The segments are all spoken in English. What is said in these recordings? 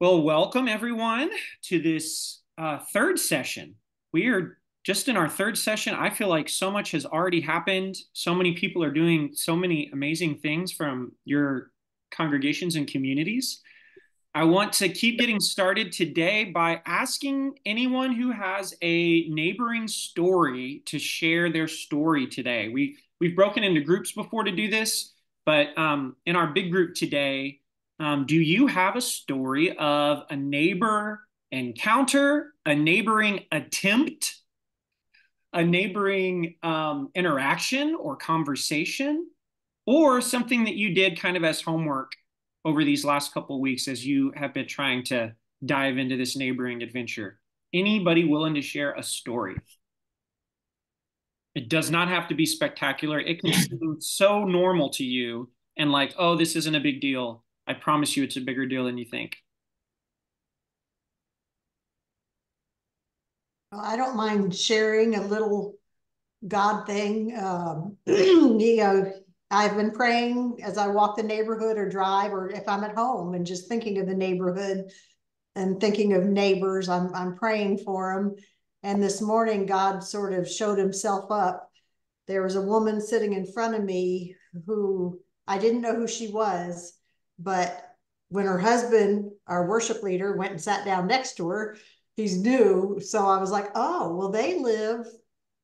Well, welcome everyone to this uh, third session. We are just in our third session. I feel like so much has already happened. So many people are doing so many amazing things from your congregations and communities. I want to keep getting started today by asking anyone who has a neighboring story to share their story today. We we've broken into groups before to do this, but um, in our big group today, um, do you have a story of a neighbor encounter, a neighboring attempt, a neighboring um, interaction or conversation, or something that you did kind of as homework over these last couple of weeks as you have been trying to dive into this neighboring adventure? Anybody willing to share a story? It does not have to be spectacular. It can seem so normal to you and like, oh, this isn't a big deal. I promise you it's a bigger deal than you think. I don't mind sharing a little God thing. Um, you know, I've been praying as I walk the neighborhood or drive, or if I'm at home and just thinking of the neighborhood and thinking of neighbors, I'm, I'm praying for them. And this morning, God sort of showed himself up. There was a woman sitting in front of me who I didn't know who she was but when her husband, our worship leader, went and sat down next to her, he's new. So I was like, oh, well, they live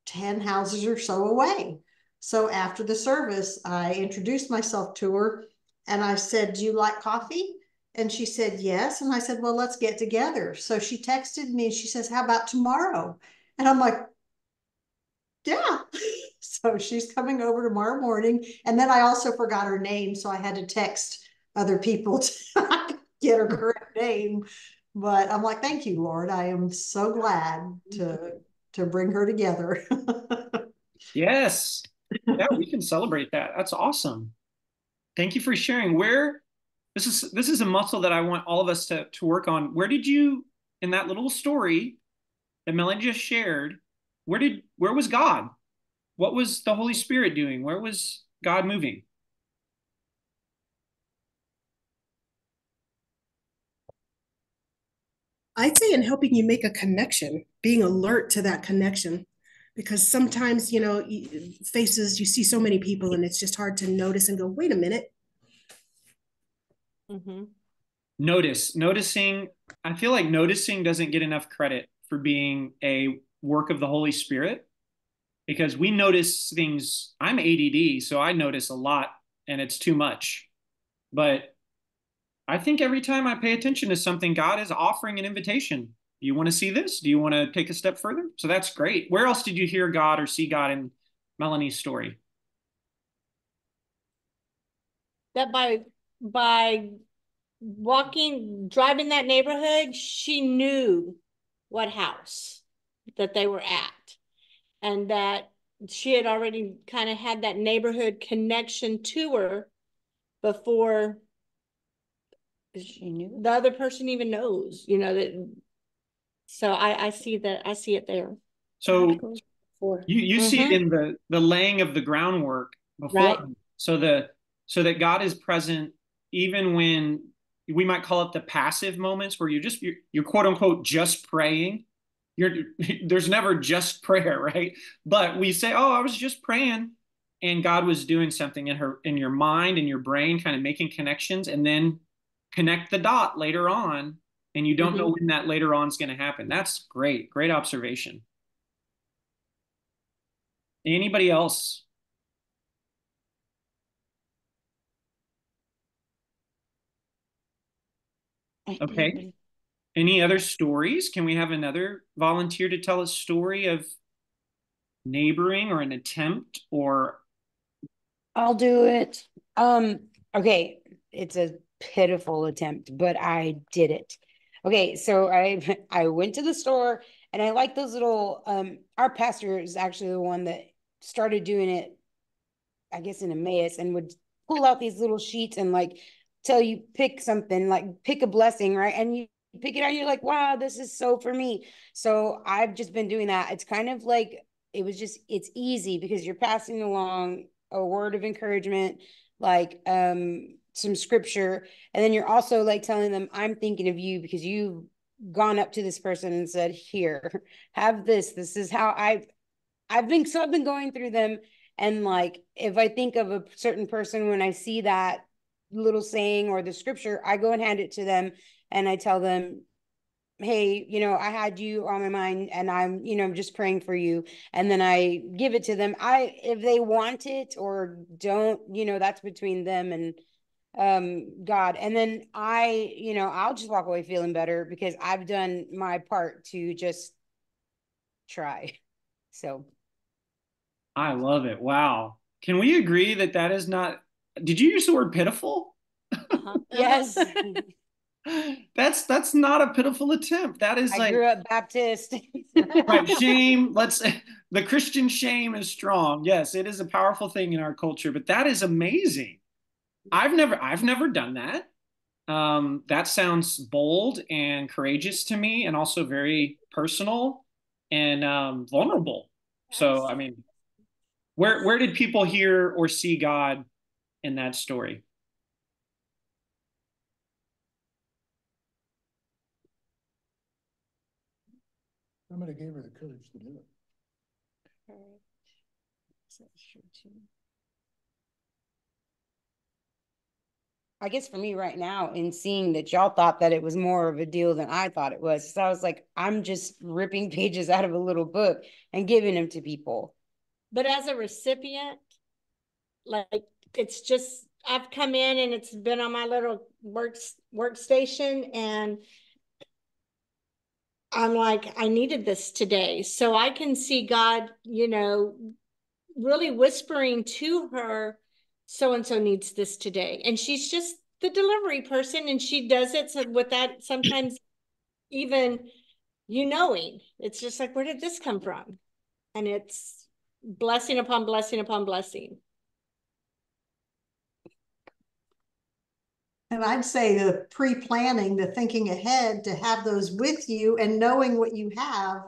10 houses or so away. So after the service, I introduced myself to her and I said, Do you like coffee? And she said, Yes. And I said, Well, let's get together. So she texted me and she says, How about tomorrow? And I'm like, Yeah. so she's coming over tomorrow morning. And then I also forgot her name. So I had to text other people to get her correct name. But I'm like, thank you, Lord. I am so glad to to bring her together. yes. Yeah, we can celebrate that. That's awesome. Thank you for sharing. Where this is this is a muscle that I want all of us to to work on. Where did you in that little story that Melanie just shared, where did where was God? What was the Holy Spirit doing? Where was God moving? I'd say in helping you make a connection, being alert to that connection. Because sometimes, you know, faces, you see so many people and it's just hard to notice and go, wait a minute. Mm-hmm. Notice, noticing, I feel like noticing doesn't get enough credit for being a work of the Holy Spirit because we notice things. I'm ADD, so I notice a lot and it's too much. But I think every time I pay attention to something, God is offering an invitation. Do you want to see this? Do you want to take a step further? So that's great. Where else did you hear God or see God in Melanie's story? That by by walking, driving that neighborhood, she knew what house that they were at, and that she had already kind of had that neighborhood connection to her before she knew the other person even knows, you know, that so I, I see that I see it there. So you, you mm-hmm. see it in the the laying of the groundwork before right. so the so that God is present even when we might call it the passive moments where you're just you're, you're quote unquote just praying you're there's never just prayer right but we say oh i was just praying and god was doing something in her in your mind in your brain kind of making connections and then connect the dot later on and you don't mm-hmm. know when that later on is going to happen. That's great great observation. Anybody else? Okay. any other stories? Can we have another volunteer to tell a story of neighboring or an attempt or i'll do it. Um okay. It's a pitiful attempt, but I did it. Okay, so I I went to the store and I like those little um our pastor is actually the one that started doing it, I guess in Emmaus and would pull out these little sheets and like tell you pick something, like pick a blessing, right? And you pick it out, you're like, wow, this is so for me. So I've just been doing that. It's kind of like it was just it's easy because you're passing along a word of encouragement, like um some scripture and then you're also like telling them i'm thinking of you because you've gone up to this person and said here have this. This is how i i've been so i've been going through them and like if i think of a certain person when i see that little saying or the scripture i go and hand it to them and i tell them hey you know i had you on my mind and i'm you know I'm just praying for you and then i give it to them. I if they want it or don't you know that's between them and um god and then i you know i'll just walk away feeling better because i've done my part to just try so I love it. Wow. Can we agree that that is not? Did you use the word pitiful? Uh-huh. yes that's that's not a pitiful attempt. That is i like grew up baptist right shame. Let's the Christian shame is strong. Yes, it is a powerful thing in our culture, but that is amazing. I've never I've never done that. Um, that sounds bold and courageous to me, and also very personal and um, vulnerable. So, I mean, where where did people hear or see God in that story? Somebody gave her the courage to do it. I guess for me right now, in seeing that y'all thought that it was more of a deal than I thought it was, so I was like, I'm just ripping pages out of a little book and giving them to people. But as a recipient, like it's just I've come in and it's been on my little work workstation and I'm like I needed this today. So I can see God, you know, really whispering to her so and so needs this today. And she's just the delivery person and she does it so with that sometimes even you knowing. It's just like where did this come from? And it's blessing upon blessing upon blessing. And I'd say the pre-planning, the thinking ahead to have those with you and knowing what you have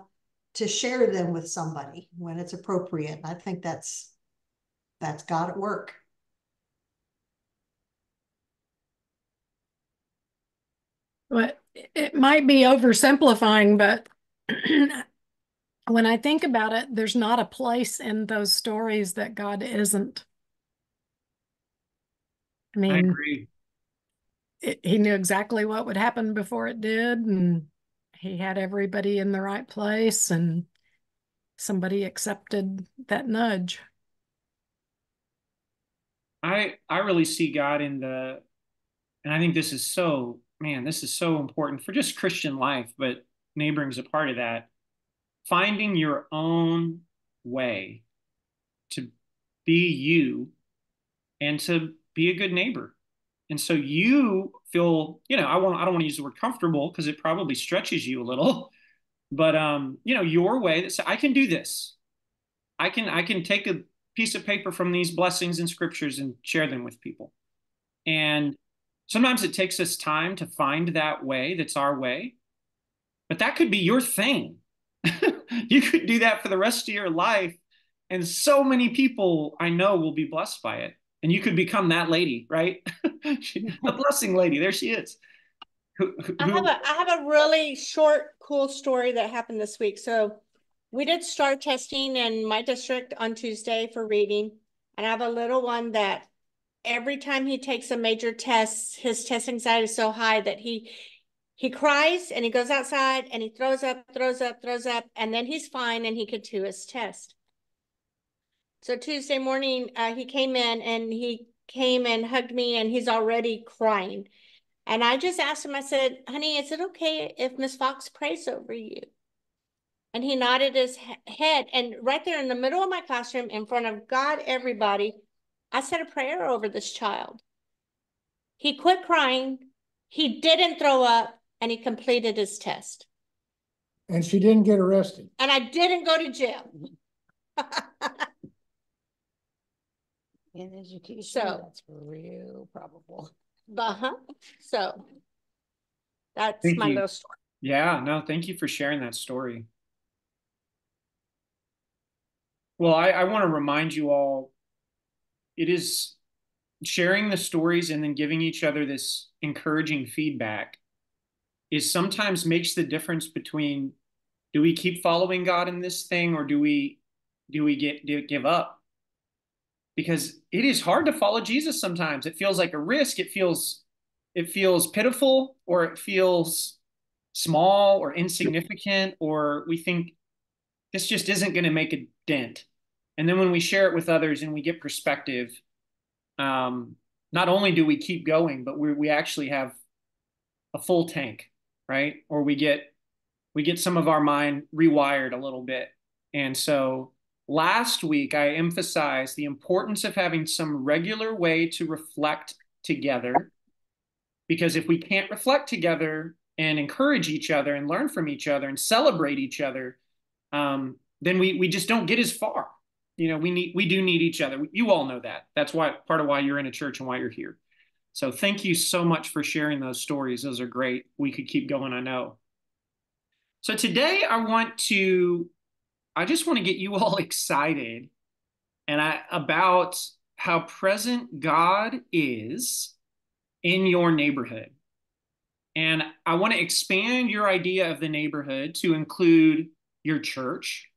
to share them with somebody when it's appropriate. I think that's that's God at work. But it might be oversimplifying, but when I think about it, there's not a place in those stories that God isn't. I I mean, agree. it, he knew exactly what would happen before it did, and he had everybody in the right place, and somebody accepted that nudge. I I really see God in the, and I think this is so man, this is so important for just Christian life, but neighboring's a part of that. Finding your own way to be you and to be a good neighbor. And so you feel, you know, I want I don't want to use the word comfortable because it probably stretches you a little, but um, you know, your way that say, I can do this. I can I can take a piece of paper from these blessings and scriptures and share them with people. And sometimes it takes us time to find that way that's our way, but that could be your thing. you could do that for the rest of your life. And so many people I know will be blessed by it. And you could become that lady, right? the blessing lady. There she is. Who, who, I have a I have a really short, cool story that happened this week. So we did STAR testing in my district on Tuesday for reading. And I have a little one that every time he takes a major test, his test anxiety is so high that he he cries and he goes outside and he throws up, throws up, throws up, and then he's fine and he could do his test. So Tuesday morning, uh, he came in and he came and hugged me and he's already crying. And I just asked him, I said, honey, is it okay if Miss Fox prays over you? And he nodded his head. And right there in the middle of my classroom, in front of God, everybody, I said a prayer over this child. He quit crying. He didn't throw up and he completed his test. And she didn't get arrested. And I didn't go to jail. In education, So- that's real probable. uh-huh. So that's Thank my you. little story. Yeah, no, thank you for sharing that story. Well, I, I want to remind you all it is sharing the stories and then giving each other this encouraging feedback is sometimes makes the difference between do we keep following God in this thing or do we do we get do give up? Because it is hard to follow Jesus sometimes. It feels like a risk. It feels it feels pitiful or it feels small or insignificant or we think this just isn't going to make a dent. And then when we share it with others and we get perspective, um, not only do we keep going, but we we actually have a full tank, right? Or we get we get some of our mind rewired a little bit. And so last week I emphasized the importance of having some regular way to reflect together. Because if we can't reflect together and encourage each other and learn from each other and celebrate each other, um, then we we just don't get as far you know we need we do need each other. You all know that. That's why part of why you're in a church and why you're here. So thank you so much for sharing those stories. Those are great. We could keep going i know. So today i want to i just want to get you all excited and i about how present god is in your neighborhood. And i want to expand your idea of the neighborhood to include your church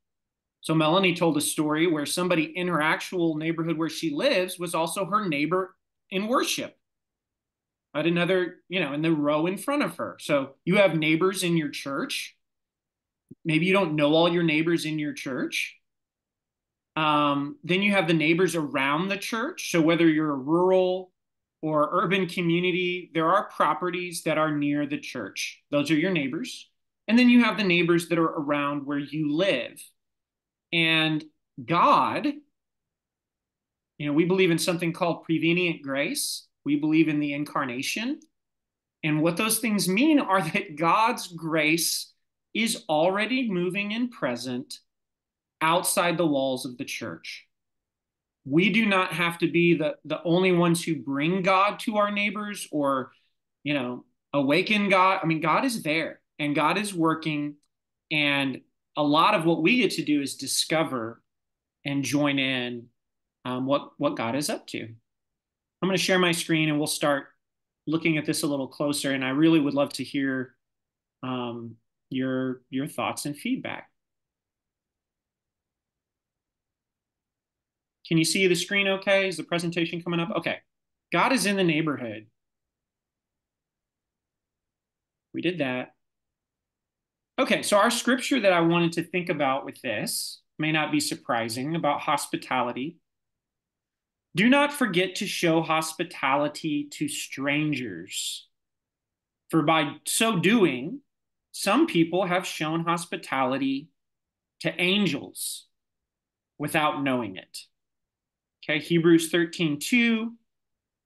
so Melanie told a story where somebody in her actual neighborhood where she lives was also her neighbor in worship at another, you know, in the row in front of her. So you have neighbors in your church. Maybe you don't know all your neighbors in your church. Um, then you have the neighbors around the church. So whether you're a rural or urban community, there are properties that are near the church. Those are your neighbors. And then you have the neighbors that are around where you live. And God, you know, we believe in something called prevenient grace. We believe in the incarnation. And what those things mean are that God's grace is already moving and present outside the walls of the church. We do not have to be the, the only ones who bring God to our neighbors or, you know, awaken God. I mean, God is there and God is working. And a lot of what we get to do is discover and join in um, what what God is up to. I'm going to share my screen and we'll start looking at this a little closer. And I really would love to hear um, your your thoughts and feedback. Can you see the screen okay? Is the presentation coming up? Okay. God is in the neighborhood. We did that. Okay, so our scripture that I wanted to think about with this may not be surprising about hospitality. Do not forget to show hospitality to strangers. For by so doing, some people have shown hospitality to angels without knowing it. Okay, Hebrews 13, 2.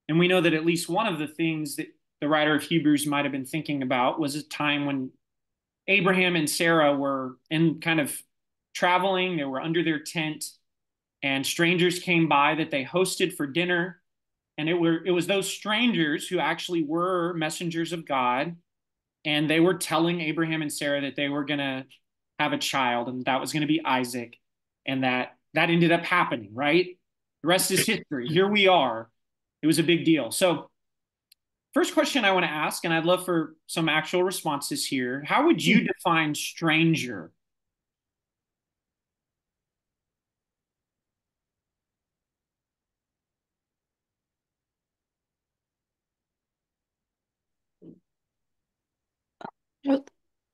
And we know that at least one of the things that the writer of Hebrews might have been thinking about was a time when Abraham and Sarah were in kind of traveling, they were under their tent, and strangers came by that they hosted for dinner. And it were it was those strangers who actually were messengers of God, and they were telling Abraham and Sarah that they were gonna have a child, and that was gonna be Isaac, and that that ended up happening, right? The rest is history. Here we are. It was a big deal. So First question I want to ask, and I'd love for some actual responses here. How would you hmm. define stranger?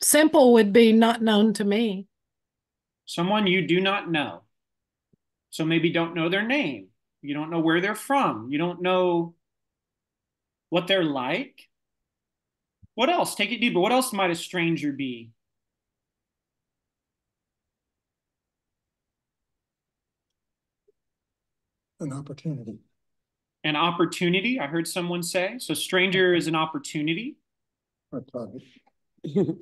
Simple would be not known to me. Someone you do not know. So maybe don't know their name. You don't know where they're from. You don't know what they're like. What else? Take it deeper. What else might a stranger be? An opportunity. An opportunity, I heard someone say. So, stranger is an opportunity. Or target. it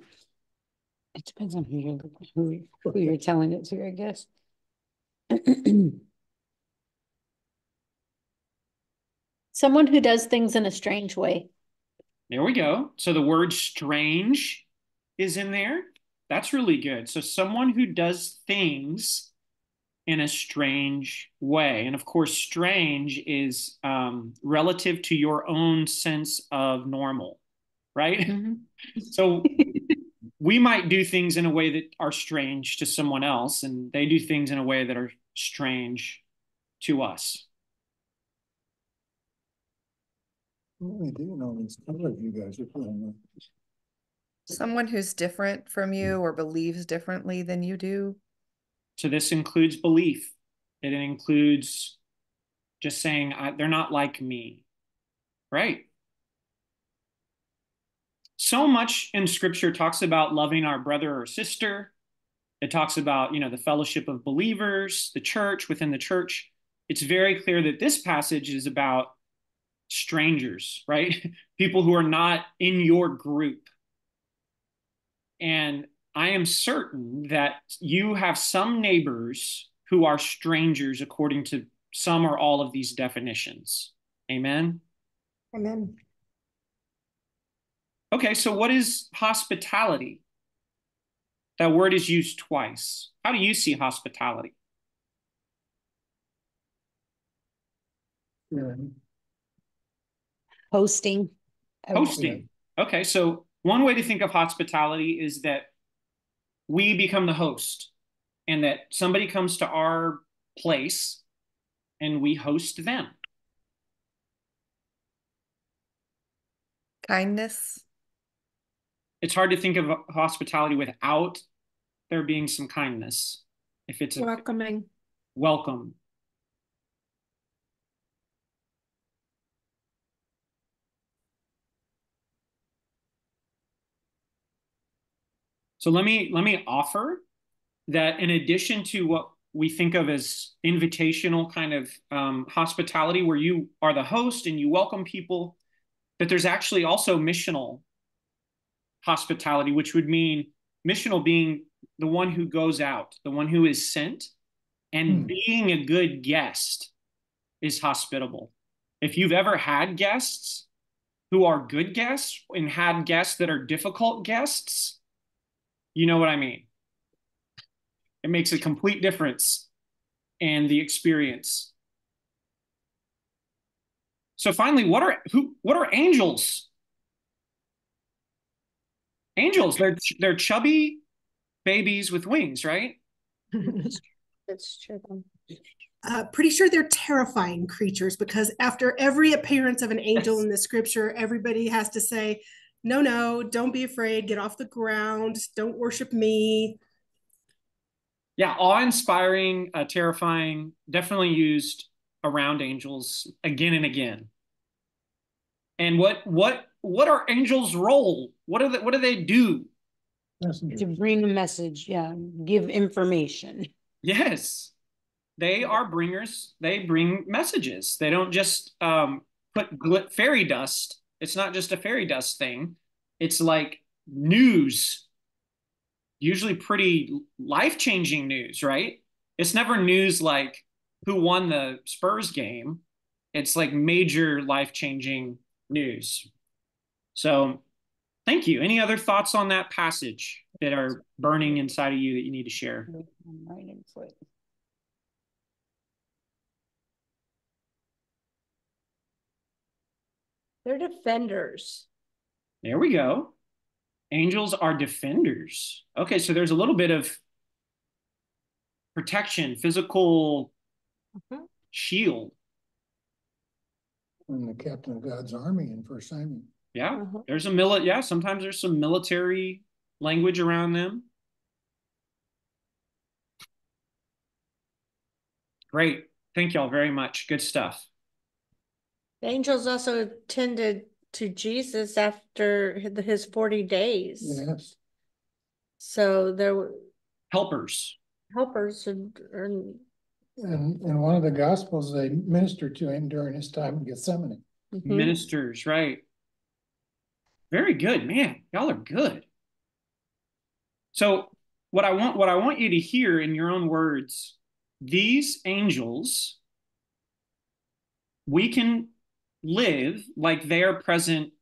depends on who you're, who, who you're telling it to, I guess. Someone who does things in a strange way. There we go. So the word strange is in there. That's really good. So someone who does things in a strange way. And of course, strange is um, relative to your own sense of normal, right? Mhm. So we might do things in a way that are strange to someone else, and they do things in a way that are strange to us. What we do know these colors you guys are putting on. Someone who's different from you or believes differently than you do. So this includes belief. It includes just saying I, they're not like me, right? So much in Scripture talks about loving our brother or sister. It talks about you know the fellowship of believers, the church within the church. It's very clear that this passage is about strangers, right? People who are not in your group. And I am certain that you have some neighbors who are strangers according to some or all of these definitions. Amen. Amen. Okay, so what is hospitality? That word is used twice. How do you see hospitality? Yeah, Hosting. I would say. Hosting. Okay, so one way to think of hospitality is that we become the host and that somebody comes to our place and we host them. Kindness. It's hard to think of hospitality without there being some kindness. If it's a Welcoming. welcome. So let me let me offer that in addition to what we think of as invitational kind of um, hospitality, where you are the host and you welcome people, that there's actually also missional hospitality, which would mean missional being the one who goes out, the one who is sent, and Hmm. being a good guest is hospitable. If you've ever had guests who are good guests and had guests that are difficult guests, you know what I mean. It makes a complete difference in the experience. So finally, what are who what are angels? Angels, they're they're chubby babies with wings, right? That's true. Uh, pretty sure they're terrifying creatures because after every appearance of an angel Yes. in the scripture, everybody has to say, no, no, don't be afraid, get off the ground, don't worship me. Yeah, awe-inspiring, uh, terrifying, definitely used around angels again and again. And what what what are angels' role? What are they what do they do? To bring a message, yeah, give information. Yes, they are bringers. They bring messages. They don't just um, put gl- fairy dust. It's not just a fairy dust thing. It's like news, usually pretty life changing news, right? It's never news like who won the Spurs game. It's like major life changing news. So, thank you. Any other thoughts on that passage that are burning inside of you that you need to share? Right in foot. They're defenders. There we go. Angels are defenders. Okay, so there's a little bit of protection, physical Mhm. shield. And the captain of God's army in First Samuel. Yeah, Mhm. there's a mili- yeah, sometimes there's some military language around them. Great. Thank y'all very much. Good stuff. The angels also tended to Jesus after his 40 days. Yes, So there were Helpers. helpers and, and and in one of the gospels, they ministered to him during his time in Gethsemane. mhm. ministers, right? Very good, man. Y'all are good. So what I want what I want you to hear in your own words, these angels we can live like they are present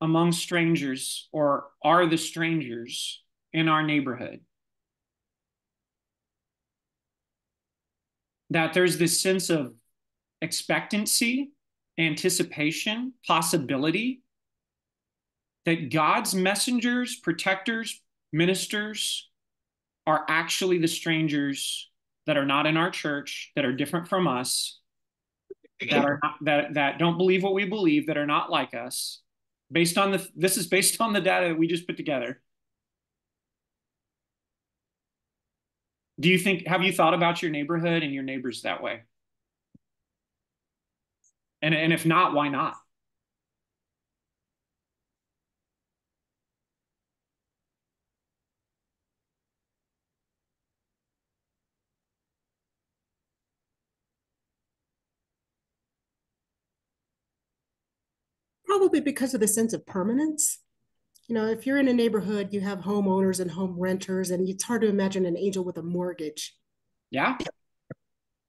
among strangers or are the strangers in our neighborhood. that there's this sense of expectancy, anticipation, possibility that God's messengers, protectors, ministers are actually the strangers that are not in our church, that are different from us, that are not, that that don't believe what we believe, that are not like us. Based on the this is based on the data that we just put together. Do you think have you thought about your neighborhood and your neighbors that way? And and if not, why not? Probably because of the sense of permanence. You know, if you're in a neighborhood, you have homeowners and home renters, and it's hard to imagine an angel with a mortgage. Yeah.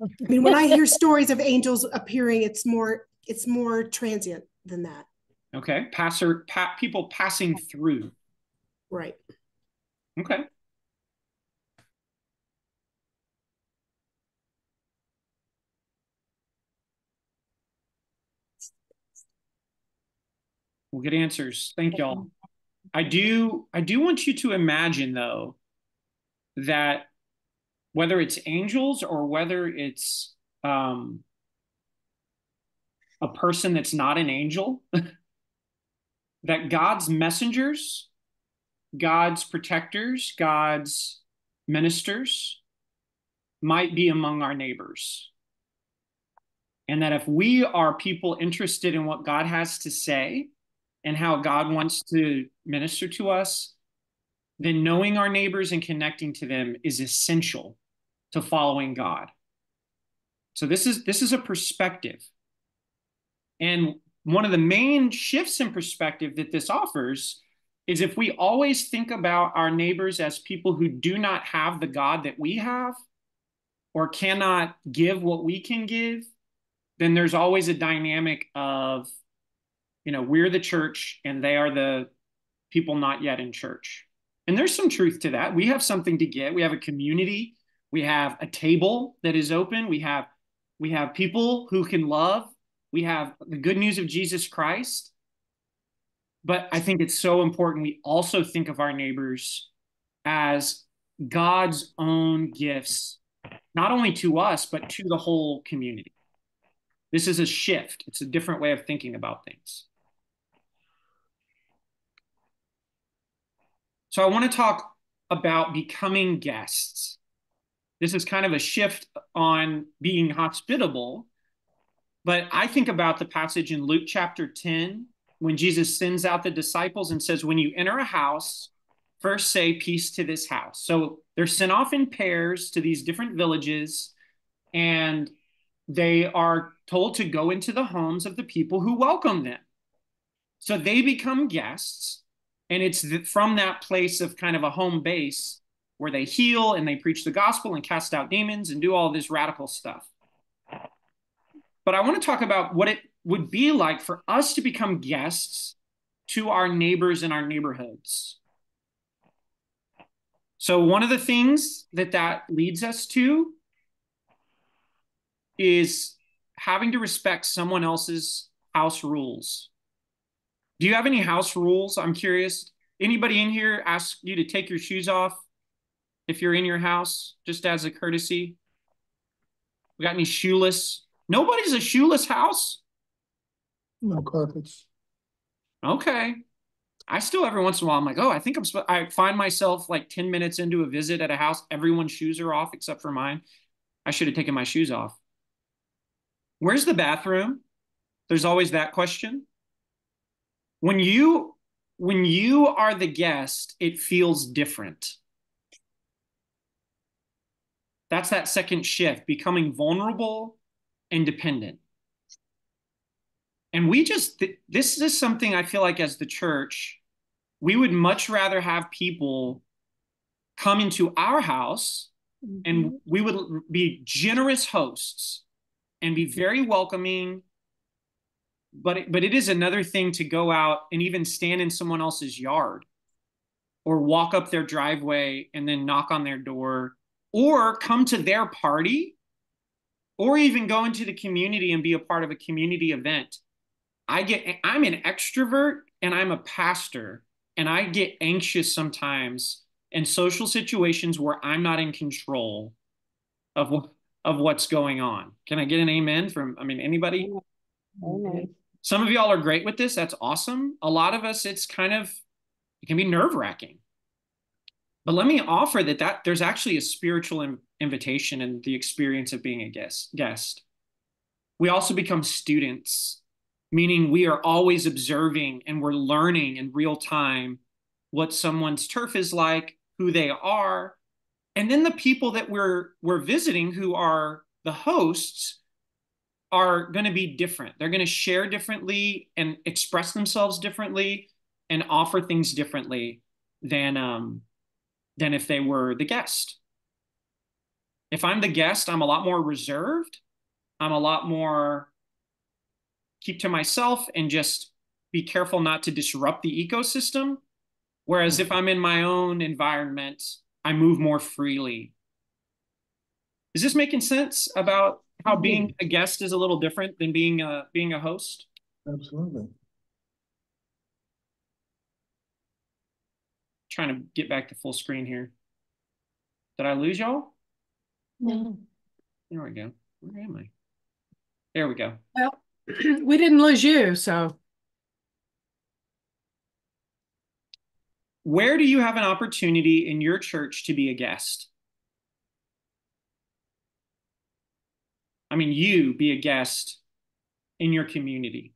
I mean, when I hear stories of angels appearing, it's more it's more transient than that. Okay. Passer pa- people passing through. Right. Okay. We'll get answers. Thank y'all. I do I do want you to imagine though that whether it's angels or whether it's um, a person that's not an angel, that God's messengers, God's protectors, God's ministers might be among our neighbors. And that if we are people interested in what God has to say and how God wants to minister to us, then knowing our neighbors and connecting to them is essential to following God. So this is this is a perspective. And one of the main shifts in perspective that this offers is if we always think about our neighbors as people who do not have the God that we have or cannot give what we can give, then there's always a dynamic of, you know, we're the church and they are the people not yet in church. And there's some truth to that. We have something to get. We have a community. We have a table that is open. We have we have people who can love. We have the good news of Jesus Christ. But I think it's so important we also think of our neighbors as God's own gifts, not only to us, but to the whole community. This is a shift. It's a different way of thinking about things. So I want to talk about becoming guests. This is kind of a shift on being hospitable. But I think about the passage in Luke chapter 10 when Jesus sends out the disciples and says, When you enter a house, first say peace to this house. So they're sent off in pairs to these different villages, and they are told to go into the homes of the people who welcome them. So they become guests, and it's from that place of kind of a home base where they heal and they preach the gospel and cast out demons and do all this radical stuff. But I want to talk about what it would be like for us to become guests to our neighbors in our neighborhoods. So, one of the things that that leads us to is having to respect someone else's house rules. Do you have any house rules? I'm curious. Anybody in here ask you to take your shoes off if you're in your house, just as a courtesy? We got any shoeless? Nobody's a shoeless house. No carpets. Okay. I still every once in a while I'm like, oh, I think I'm. Sp-. I find myself like ten minutes into a visit at a house, everyone's shoes are off except for mine. I should have taken my shoes off. Where's the bathroom? There's always that question. When you when you are the guest, it feels different. That's that second shift, becoming vulnerable and dependent. And we just, th- this is something I feel like as the church, we would much rather have people come into our house mm-hmm. and we would be generous hosts and be very welcoming. But it, but it is another thing to go out and even stand in someone else's yard or walk up their driveway and then knock on their door or come to their party or even go into the community and be a part of a community event. I get I'm an extrovert and I'm a pastor and I get anxious sometimes in social situations where I'm not in control of of what's going on. Can I get an amen from I mean anybody? Amen. Some of y'all are great with this. That's awesome. A lot of us it's kind of it can be nerve-wracking. But let me offer that that there's actually a spiritual in, invitation in the experience of being a guest guest. We also become students meaning we are always observing and we're learning in real time what someone's turf is like, who they are. And then the people that we're we're visiting who are the hosts are going to be different. They're going to share differently and express themselves differently and offer things differently than um than if they were the guest. If I'm the guest, I'm a lot more reserved. I'm a lot more keep to myself and just be careful not to disrupt the ecosystem. Whereas if I'm in my own environment, I move more freely. Is this making sense about how being a guest is a little different than being a being a host? Absolutely. Trying to get back to full screen here. Did I lose y'all? No. There we go. Where am I? There we go. Well, we didn't lose you, so Where do you have an opportunity in your church to be a guest? I mean, you be a guest in your community.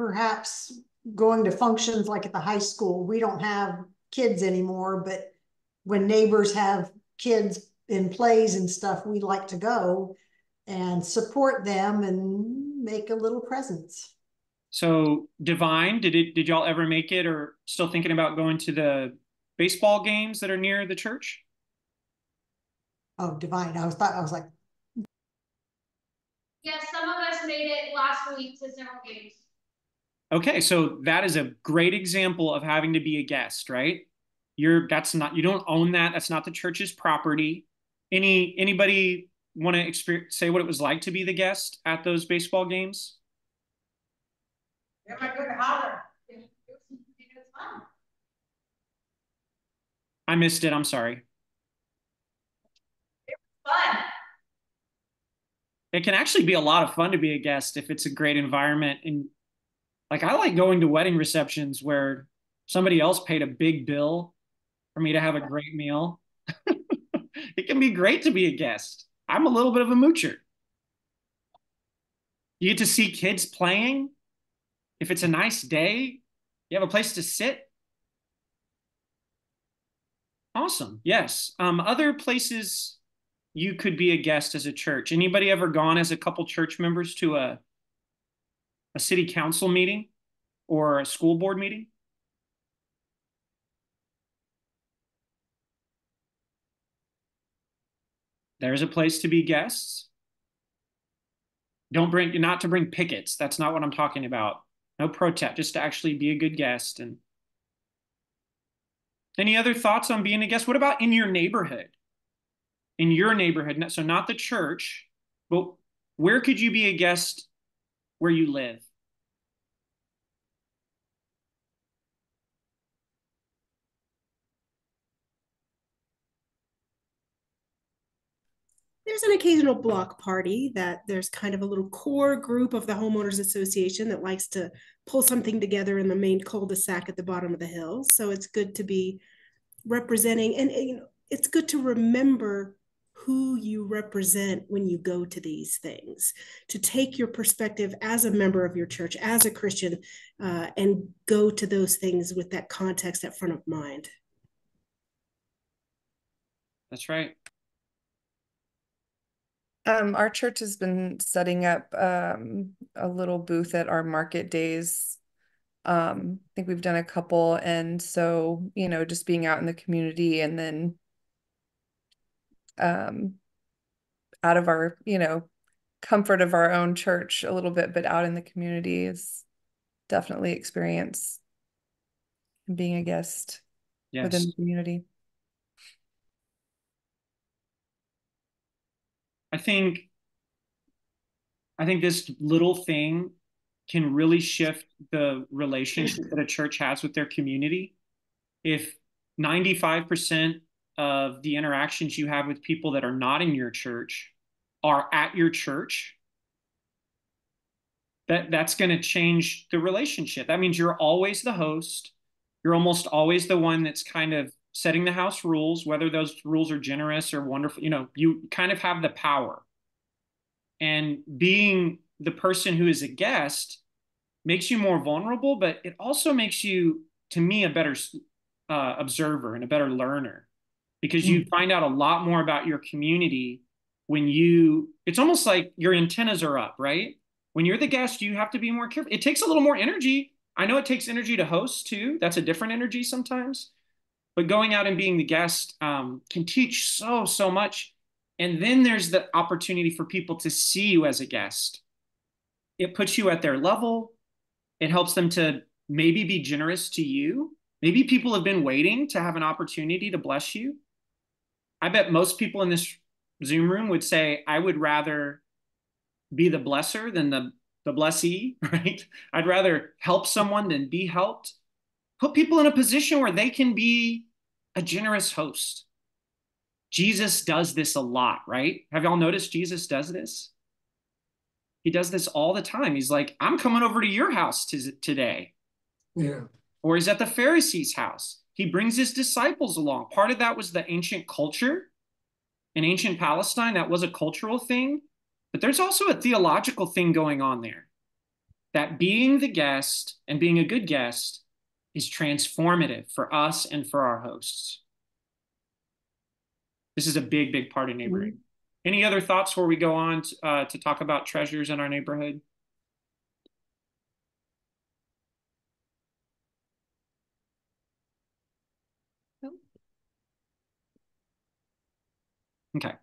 perhaps going to functions like at the high school, we don't have kids anymore, but when neighbors have kids in plays and stuff, we like to go and support them and make a little presence. So, Divine, did it? Did y'all ever make it, or still thinking about going to the baseball games that are near the church? Oh, divine. I was thought I was like, Yes, some of us made it last week to several games. Okay, so that is a great example of having to be a guest, right? You're that's not you don't own that. That's not the church's property. Any anybody want to experience say what it was like to be the guest at those baseball games? Yeah, my good holler. It was fun. I missed it. I'm sorry. Fun. It can actually be a lot of fun to be a guest if it's a great environment and like I like going to wedding receptions where somebody else paid a big bill for me to have a great meal. it can be great to be a guest. I'm a little bit of a moocher. You get to see kids playing. If it's a nice day, you have a place to sit. Awesome. Yes. Um, other places you could be a guest as a church. Anybody ever gone as a couple church members to a a city council meeting or a school board meeting? There's a place to be guests. Don't bring not to bring pickets. That's not what I'm talking about. No protest, just to actually be a good guest. And any other thoughts on being a guest? What about in your neighborhood? In your neighborhood, so not the church, but where could you be a guest where you live? There's an occasional block party that there's kind of a little core group of the homeowners association that likes to pull something together in the main cul-de-sac at the bottom of the hill. So it's good to be representing and, you know it's good to remember who you represent when you go to these things to take your perspective as a member of your church as a christian uh, and go to those things with that context at front of mind. That's right Um, our church has been setting up um a little booth at our market days. Um, I think we've done a couple, and so you know, just being out in the community and then um out of our, you know, comfort of our own church a little bit, but out in the community is definitely experience being a guest within the community. I think I think this little thing can really shift the relationship that a church has with their community. If 95% of the interactions you have with people that are not in your church are at your church, that that's going to change the relationship. That means you're always the host. You're almost always the one that's kind of setting the house rules, whether those rules are generous or wonderful. You know, you kind of have the power. And being the person who is a guest makes you more vulnerable, but it also makes you, to me, a better uh, observer and a better learner because you find out a lot more about your community when you, it's almost like your antennas are up, right? When you're the guest, you have to be more careful. It takes a little more energy. I know it takes energy to host too. That's a different energy sometimes. But going out and being the guest um, can teach so, so much. And then there's the opportunity for people to see you as a guest. It puts you at their level. It helps them to maybe be generous to you. Maybe people have been waiting to have an opportunity to bless you. I bet most people in this Zoom room would say, I would rather be the blesser than the, the blessee, right? I'd rather help someone than be helped. Put people in a position where they can be a generous host. Jesus does this a lot, right? Have y'all noticed Jesus does this? He does this all the time. He's like, I'm coming over to your house today. Yeah. Or he's at the Pharisees' house. He brings his disciples along. Part of that was the ancient culture. In ancient Palestine, that was a cultural thing. But there's also a theological thing going on there. That being the guest and being a good guest is transformative for us and for our hosts. This is a big, big part of neighboring. Any other thoughts before we go on to, uh, to talk about treasures in our neighborhood? Okay.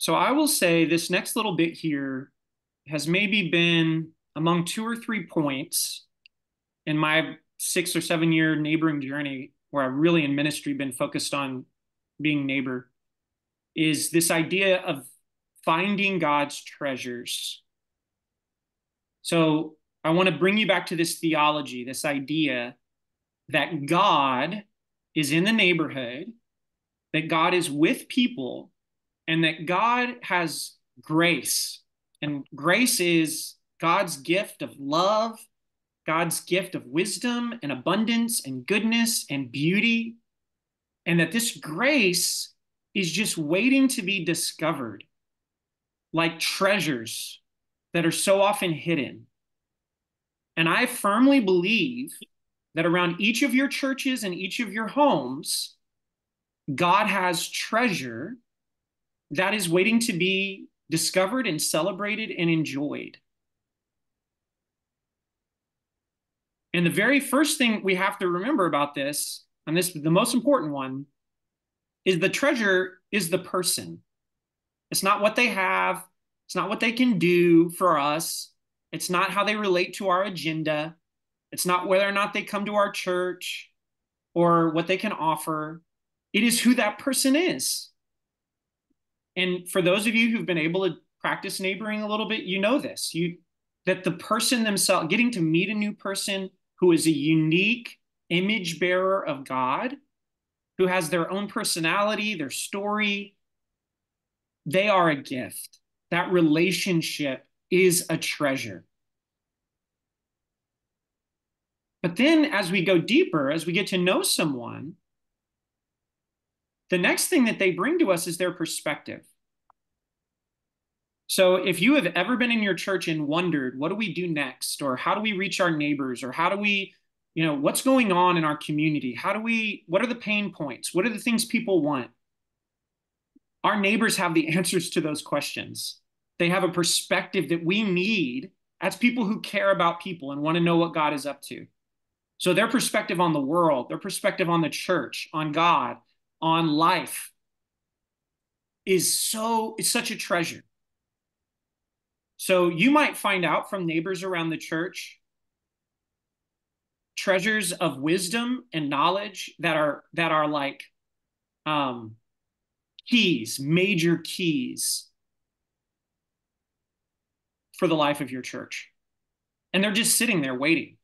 So I will say this next little bit here has maybe been among two or three points in my six or seven year neighboring journey where I've really in ministry been focused on being neighbor is this idea of finding God's treasures. So I want to bring you back to this theology, this idea that God is in the neighborhood, that God is with people, and that God has grace. And grace is God's gift of love, God's gift of wisdom and abundance and goodness and beauty. And that this grace is just waiting to be discovered like treasures that are so often hidden. And I firmly believe that around each of your churches and each of your homes, God has treasure that is waiting to be discovered and celebrated and enjoyed. And the very first thing we have to remember about this, and this the most important one, is the treasure is the person. It's not what they have, it's not what they can do for us, it's not how they relate to our agenda, it's not whether or not they come to our church or what they can offer. It is who that person is. And for those of you who've been able to practice neighboring a little bit, you know this. You that the person themselves getting to meet a new person who is a unique image bearer of God, who has their own personality, their story, they are a gift. That relationship is a treasure. But then as we go deeper, as we get to know someone, the next thing that they bring to us is their perspective. So if you have ever been in your church and wondered, what do we do next? Or how do we reach our neighbors? Or how do we, you know, what's going on in our community? How do we, what are the pain points? What are the things people want? Our neighbors have the answers to those questions. They have a perspective that we need That's people who care about people and want to know what God is up to. So their perspective on the world, their perspective on the church, on God, on life is so it's such a treasure. So you might find out from neighbors around the church treasures of wisdom and knowledge that are that are like um keys, major keys for the life of your church. And they're just sitting there waiting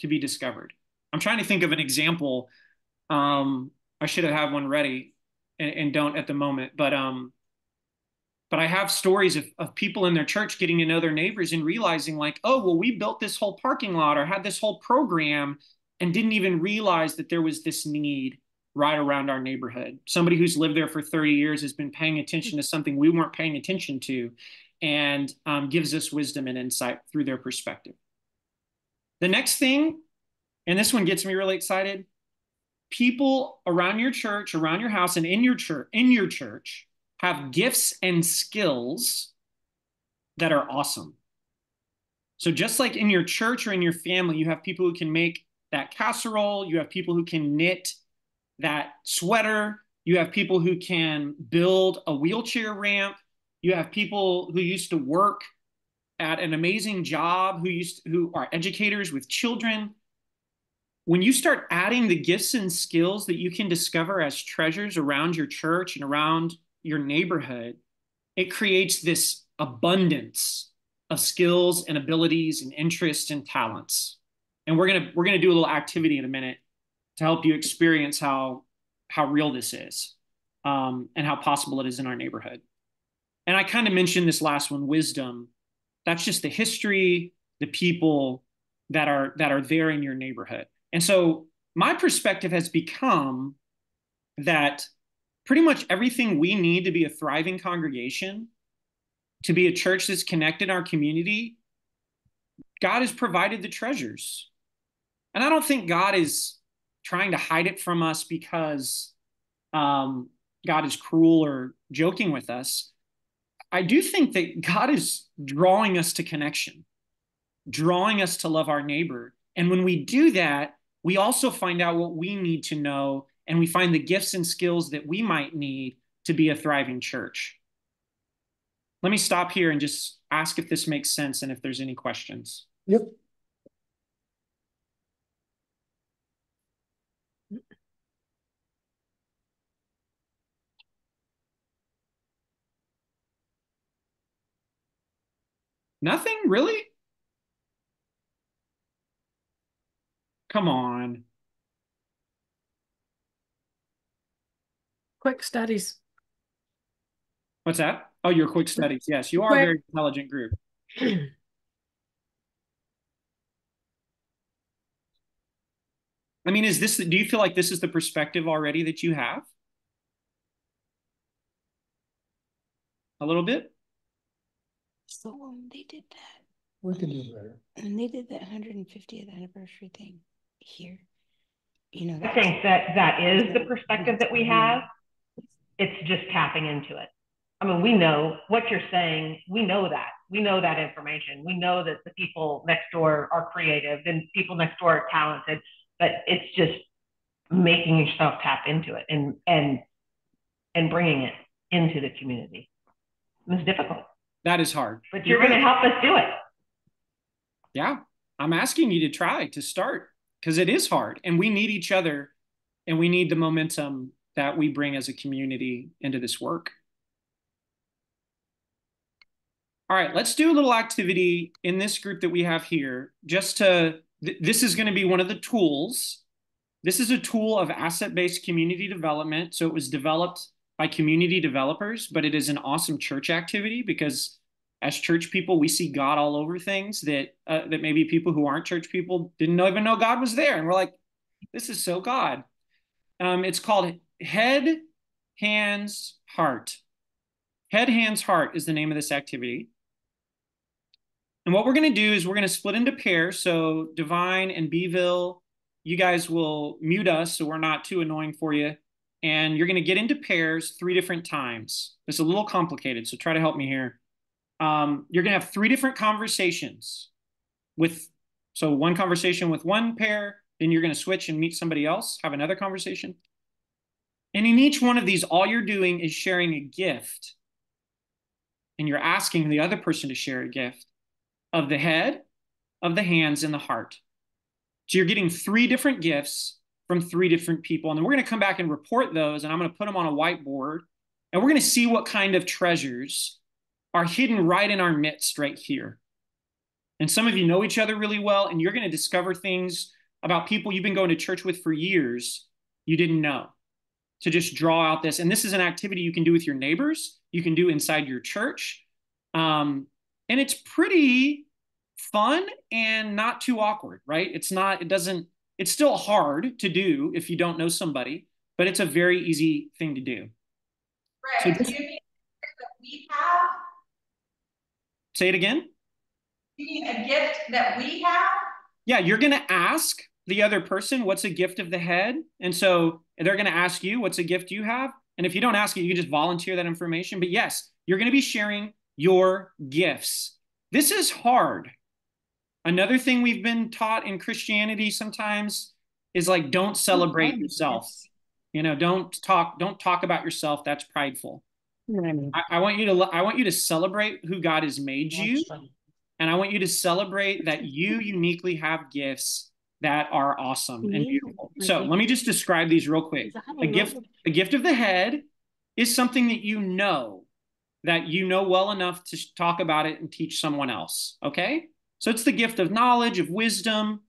to be discovered. I'm trying to think of an example. Um, I should have had one ready and, and, don't at the moment, but um, but I have stories of, of people in their church getting to know their neighbors and realizing like, oh, well, we built this whole parking lot or had this whole program and didn't even realize that there was this need right around our neighborhood. Somebody who's lived there for 30 years has been paying attention to something we weren't paying attention to and um, gives us wisdom and insight through their perspective. The next thing, and this one gets me really excited, people around your church, around your house, and in your church, in your church, have gifts and skills that are awesome. So just like in your church or in your family, you have people who can make that casserole, you have people who can knit that sweater, you have people who can build a wheelchair ramp, you have people who used to work at an amazing job who used to, who are educators with children when you start adding the gifts and skills that you can discover as treasures around your church and around your neighborhood it creates this abundance of skills and abilities and interests and talents. And we're going to we're to do a little activity in a minute to help you experience how how real this is um, and how possible it is in our neighborhood. And i kind of mentioned this last one wisdom. That's just the history the people that are that are there in your neighborhood and so my perspective has become that pretty much everything we need to be a thriving congregation to be a church that's connected in our community god has provided the treasures and i don't think god is trying to hide it from us because um, god is cruel or joking with us I do think that God is drawing us to connection, drawing us to love our neighbor. And when we do that, we also find out what we need to know and we find the gifts and skills that we might need to be a thriving church. Let me stop here and just ask if this makes sense and if there's any questions. Yep. Nothing really? Come on. Quick studies. What's that? Oh, your quick studies. Yes, you are quick. a very intelligent group. I mean, is this, do you feel like this is the perspective already that you have? A little bit? So um, they did that. We can do better. And they did that 150th anniversary thing here. You know, I think that that is the perspective that we have. It's just tapping into it. I mean, we know what you're saying. We know that. We know that information. We know that the people next door are creative and people next door are talented, but it's just making yourself tap into it and and and bringing it into the community. It's difficult. That is hard. But you're, you're going to help us do it. Yeah. I'm asking you to try to start because it is hard and we need each other and we need the momentum that we bring as a community into this work. All right, let's do a little activity in this group that we have here just to, th this is going to be one of the tools. This is a tool of asset-based community development. So it was developed by community developers, but it is an awesome church activity because as church people, we see God all over things that uh, that maybe people who aren't church people didn't even know God was there, and we're like, this is so God. Um, it's called Head, Hands, Heart. Head, Hands, Heart is the name of this activity. And what we're going to do is we're going to split into pairs. So Devine and Beeville, you guys will mute us so we're not too annoying for you and you're going to get into pairs three different times. It's a little complicated, so try to help me here. Um, you're going to have three different conversations. with so one conversation with one pair, then you're going to switch and meet somebody else, have another conversation. And in each one of these, all you're doing is sharing a gift. And you're asking the other person to share a gift of the head, of the hands, and the heart. So you're getting three different gifts from three different people. And then we're going to come back and report those, and I'm going to put them on a whiteboard. And we're going to see what kind of treasures are hidden right in our midst, right here. And some of you know each other really well, and you're going to discover things about people you've been going to church with for years you didn't know. To just draw out this. And this is an activity you can do with your neighbors, you can do inside your church. Um, and it's pretty fun and not too awkward, right? It's not, it doesn't, it's still hard to do if you don't know somebody, but it's a very easy thing to do. Right. So do you mean we have? Say it again. Mean a gift that we have? Yeah, you're going to ask the other person, what's a gift of the head? And so they're going to ask you, what's a gift you have? And if you don't ask it, you can just volunteer that information. But yes, you're going to be sharing your gifts. This is hard. Another thing we've been taught in Christianity sometimes is like, don't celebrate yourself. You know, don't talk, don't talk about yourself. That's prideful. I, I want you to, I want you to celebrate who God has made you. And I want you to celebrate that you uniquely have gifts that are awesome and beautiful. So let me just describe these real quick. A gift, a gift of the head is something that you know, that you know well enough to talk about it and teach someone else. Okay. So it's the gift of knowledge, of wisdom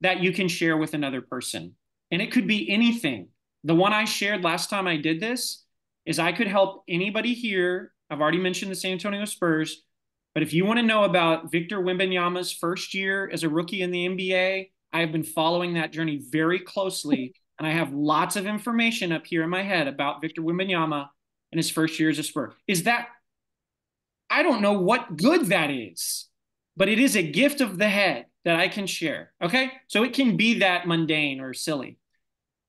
that you can share with another person. And it could be anything. The one I shared last time I did this is I could help anybody here. I've already mentioned the San Antonio Spurs, but if you want to know about Victor Wembanyama's first year as a rookie in the NBA, I have been following that journey very closely, and I have lots of information up here in my head about Victor Wembanyama and his first year as a Spur. Is that I don't know what good that is, but it is a gift of the head that I can share. Okay, so it can be that mundane or silly.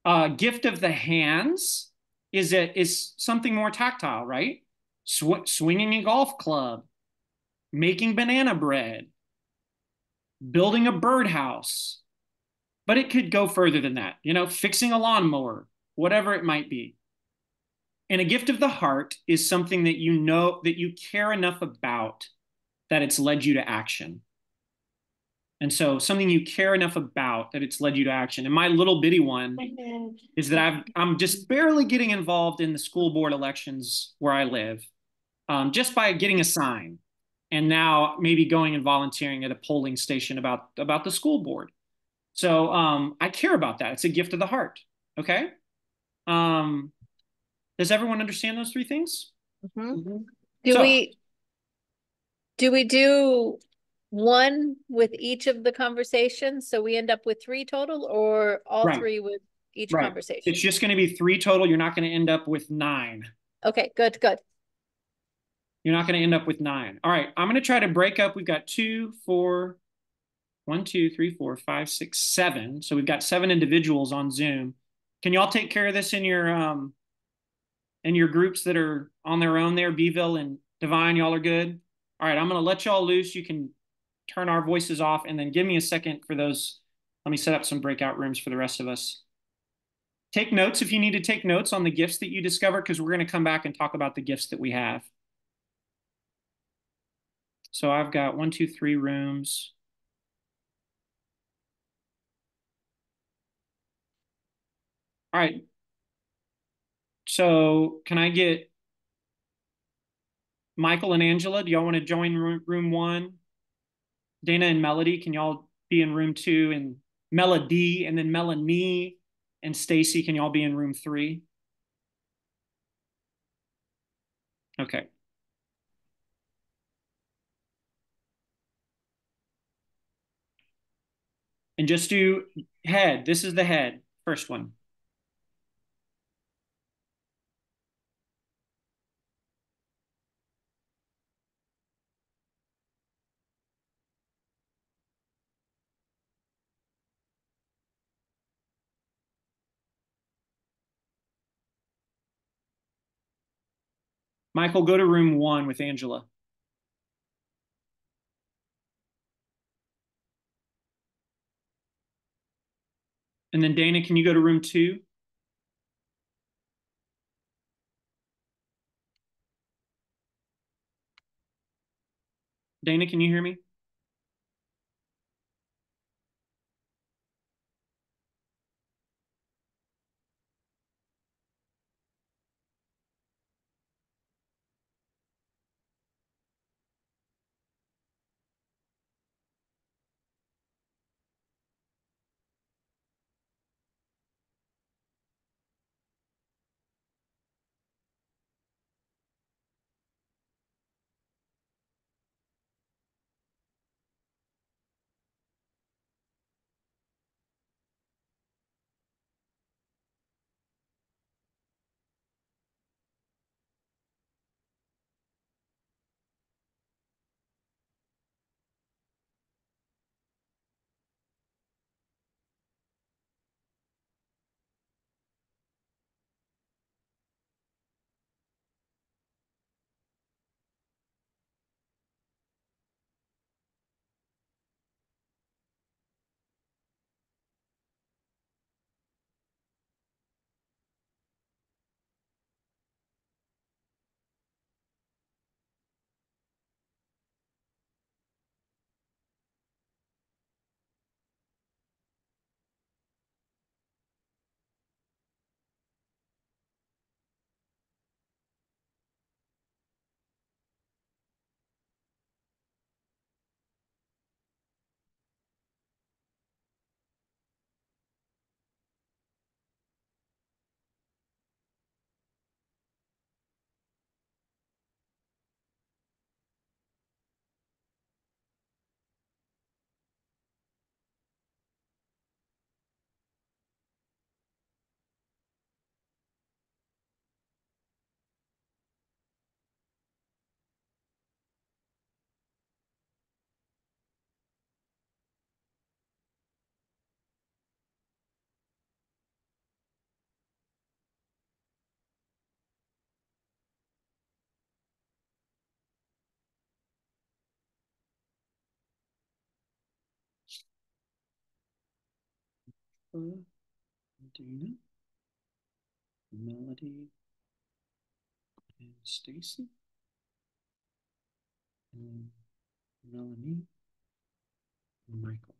Uh, gift of the hands is a, is something more tactile, right? Sw- swinging a golf club, making banana bread, building a birdhouse, but it could go further than that, you know, fixing a lawnmower, whatever it might be. And a gift of the heart is something that you know that you care enough about that it's led you to action. And so something you care enough about that it's led you to action. And my little bitty one is that I've, I'm just barely getting involved in the school board elections where I live, um, just by getting a sign, and now maybe going and volunteering at a polling station about about the school board. So um, I care about that. It's a gift of the heart. Okay. Um, does everyone understand those three things? Mm-hmm. Do So- we do we do one with each of the conversations? So we end up with three total or all Right. three with each Right. conversation? It's just going to be three total. You're not going to end up with nine. Okay, good, good. You're not going to end up with nine. All right. I'm going to try to break up. We've got two, four, one, two, three, four, five, six, seven. So we've got seven individuals on Zoom. Can y'all take care of this in your um in your groups that are on their own there? Beeville and Devine, y'all are good. All right. I'm going to let y'all loose. You can turn our voices off and then give me a second for those. Let me set up some breakout rooms for the rest of us. Take notes if you need to take notes on the gifts that you discover, because we're going to come back and talk about the gifts that we have. So I've got one, two, three rooms. All right. So can I get Michael and Angela? Do y'all want to join room, room one? Dana and Melody, can y'all be in room two? And Melody and then Melanie and Stacy, can y'all be in room three? Okay. And just do head. This is the head, first one. Michael, go to room one with Angela. And then Dana, can you go to room two? Dana, can you hear me? Dana, Melody, and Stacy, and Melanie, and Michael.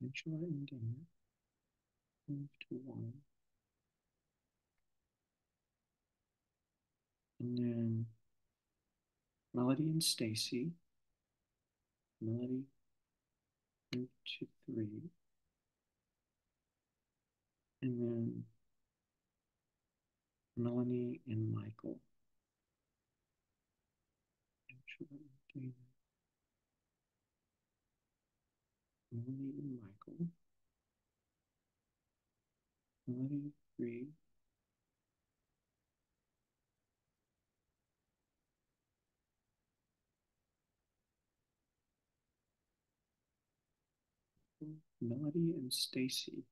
Angela and Dana move to one. And then Melody and Stacy. Melody move to three. And then Melanie and Michael. Melanie and Michael. Melanie, three. Melody and Stacy.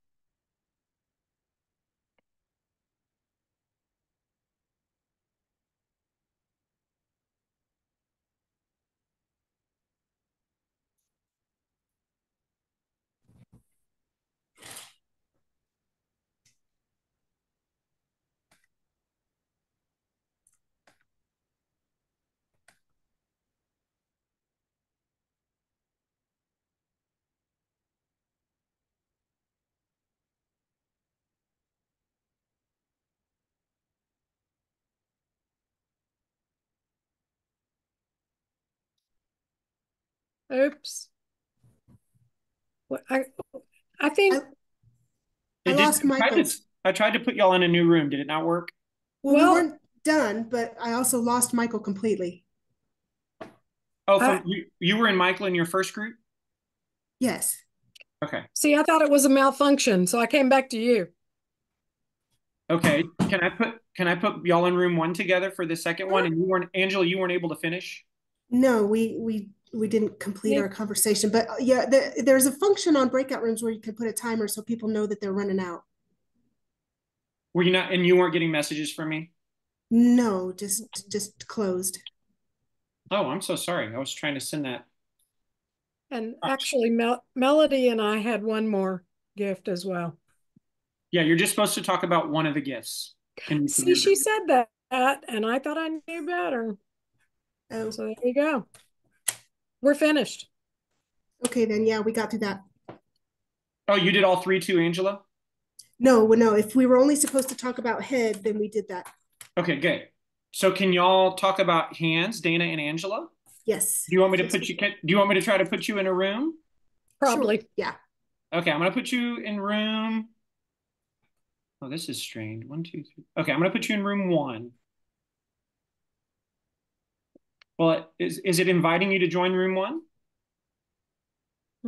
Oops. What I I think I It did- lost I tried Michael. to- I tried to put y'all in a new room. Did it not work? Well, Well- we weren't done, but I also lost Michael completely. Oh, Uh, you, you were in Michael in your first group? Yes. Okay. See, I thought it was a malfunction, so I came back to you. Okay. Can I put can I put y'all in room one together for the second one? And you weren't Angela, you weren't able to finish? No, we, we, we didn't complete Yeah. our conversation, but uh, yeah, there, there's a function on breakout rooms where you can put a timer so people know that they're running out. Were you not and you weren't getting messages from me? No, just, just closed. Oh, I'm so sorry. I was trying to send that. And actually, Mel Melody and I had one more gift as well. Yeah, you're just supposed to talk about one of the gifts. And See, she said that, that, and I thought I knew better. Oh, So there you go. We're finished. okay, then, yeah, we got through that. Oh, you did all three too, Angela? No, well, no, if we were only supposed to talk about head, then we did that. Okay, good. So can y'all talk about hands, Dana and Angela? Yes. Do you want me to put you? Can, Do you want me to try to put you in a room? Probably. Sure, Yeah. Okay, I'm gonna put you in room. Oh, this is strange. One, two, three. Okay, I'm gonna put you in room one. Well, is is it inviting you to join room one?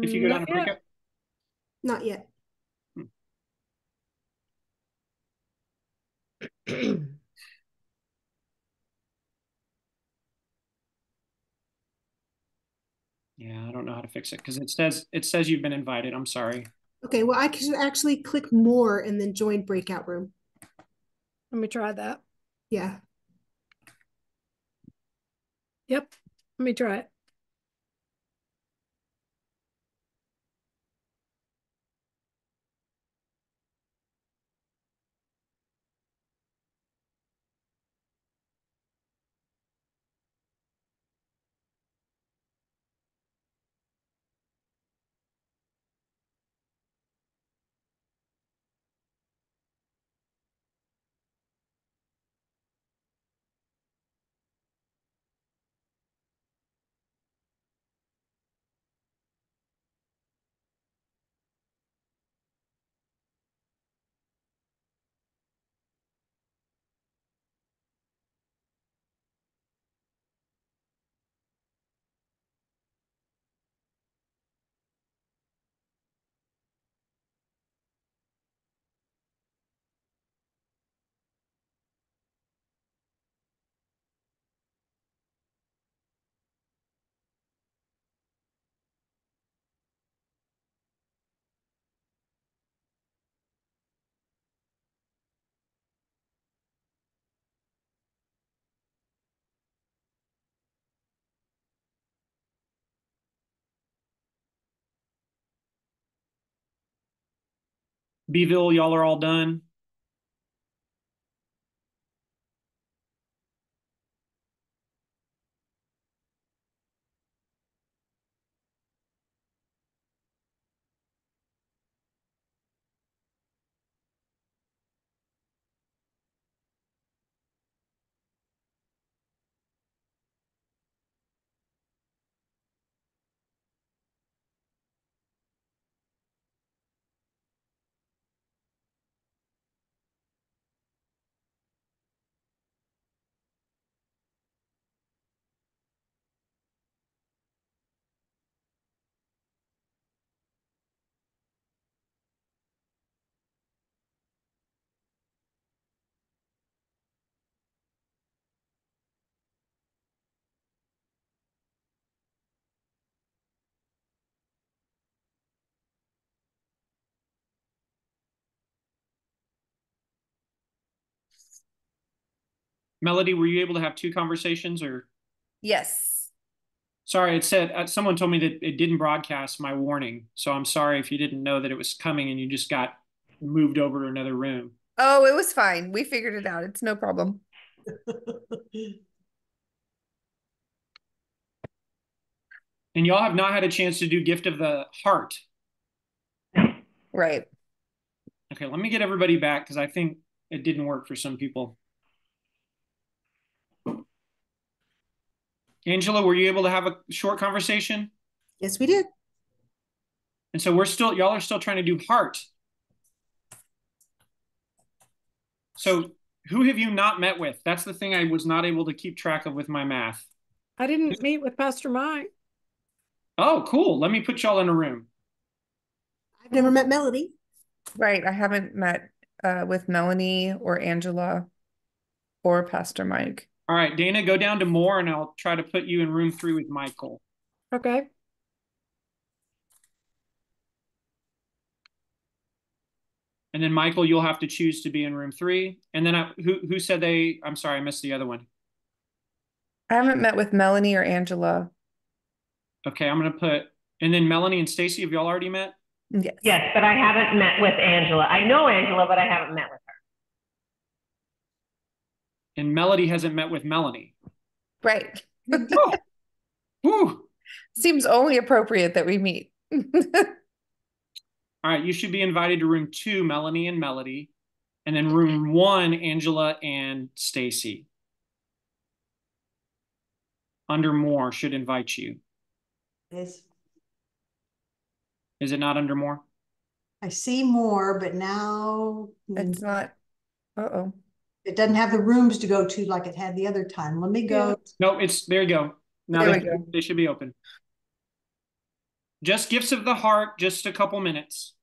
If you go down Not to breakout. Not yet. yet. Yeah, I don't know how to fix it because it says it says you've been invited. I'm sorry. Okay, well, I can actually click more and then join breakout room. Let me try that. Yeah. Yep. Let me try it. Beeville, y'all are all done. Melody, were you able to have two conversations or? Yes. Sorry, it said uh, someone told me that it didn't broadcast my warning. So I'm sorry if you didn't know that it was coming and you just got moved over to another room. Oh, it was fine. We figured it out. It's no problem. And y'all have not had a chance to do gift of the heart. Right. Okay, let me get everybody back because I think it didn't work for some people. Angela, were you able to have a short conversation? Yes, we did. And so we're still, y'all are still trying to do heart. So who have you not met with? That's the thing I was not able to keep track of with my math. I didn't meet with Pastor Mike. Oh, cool. Let me put y'all in a room. I've never met Melody. Right, I haven't met uh with Melanie or Angela or Pastor Mike. All right, Dana, go down to more and I'll try to put you in room three with Michael. Okay. And then Michael, you'll have to choose to be in room three. And then I, who who said they? I'm sorry, I missed the other one. I haven't met with Melanie or Angela. Okay, I'm gonna put. And then Melanie and Stacy, have y'all already met? Yes. Yes, but I haven't met with Angela. I know Angela, but I haven't met with her. And Melody hasn't met with Melanie. Right. Oh, whew. Seems only appropriate that we meet. All right, you should be invited to room two, Melanie and Melody, and then room one, Angela and Stacy. Under more should invite you. This, Is it not under more? I see more, but now It's not. Uh-oh. It doesn't have the rooms to go to like it had the other time. Let me go. No, it's there you go. Now they, go. they should be open. Just gifts of the heart, just a couple minutes.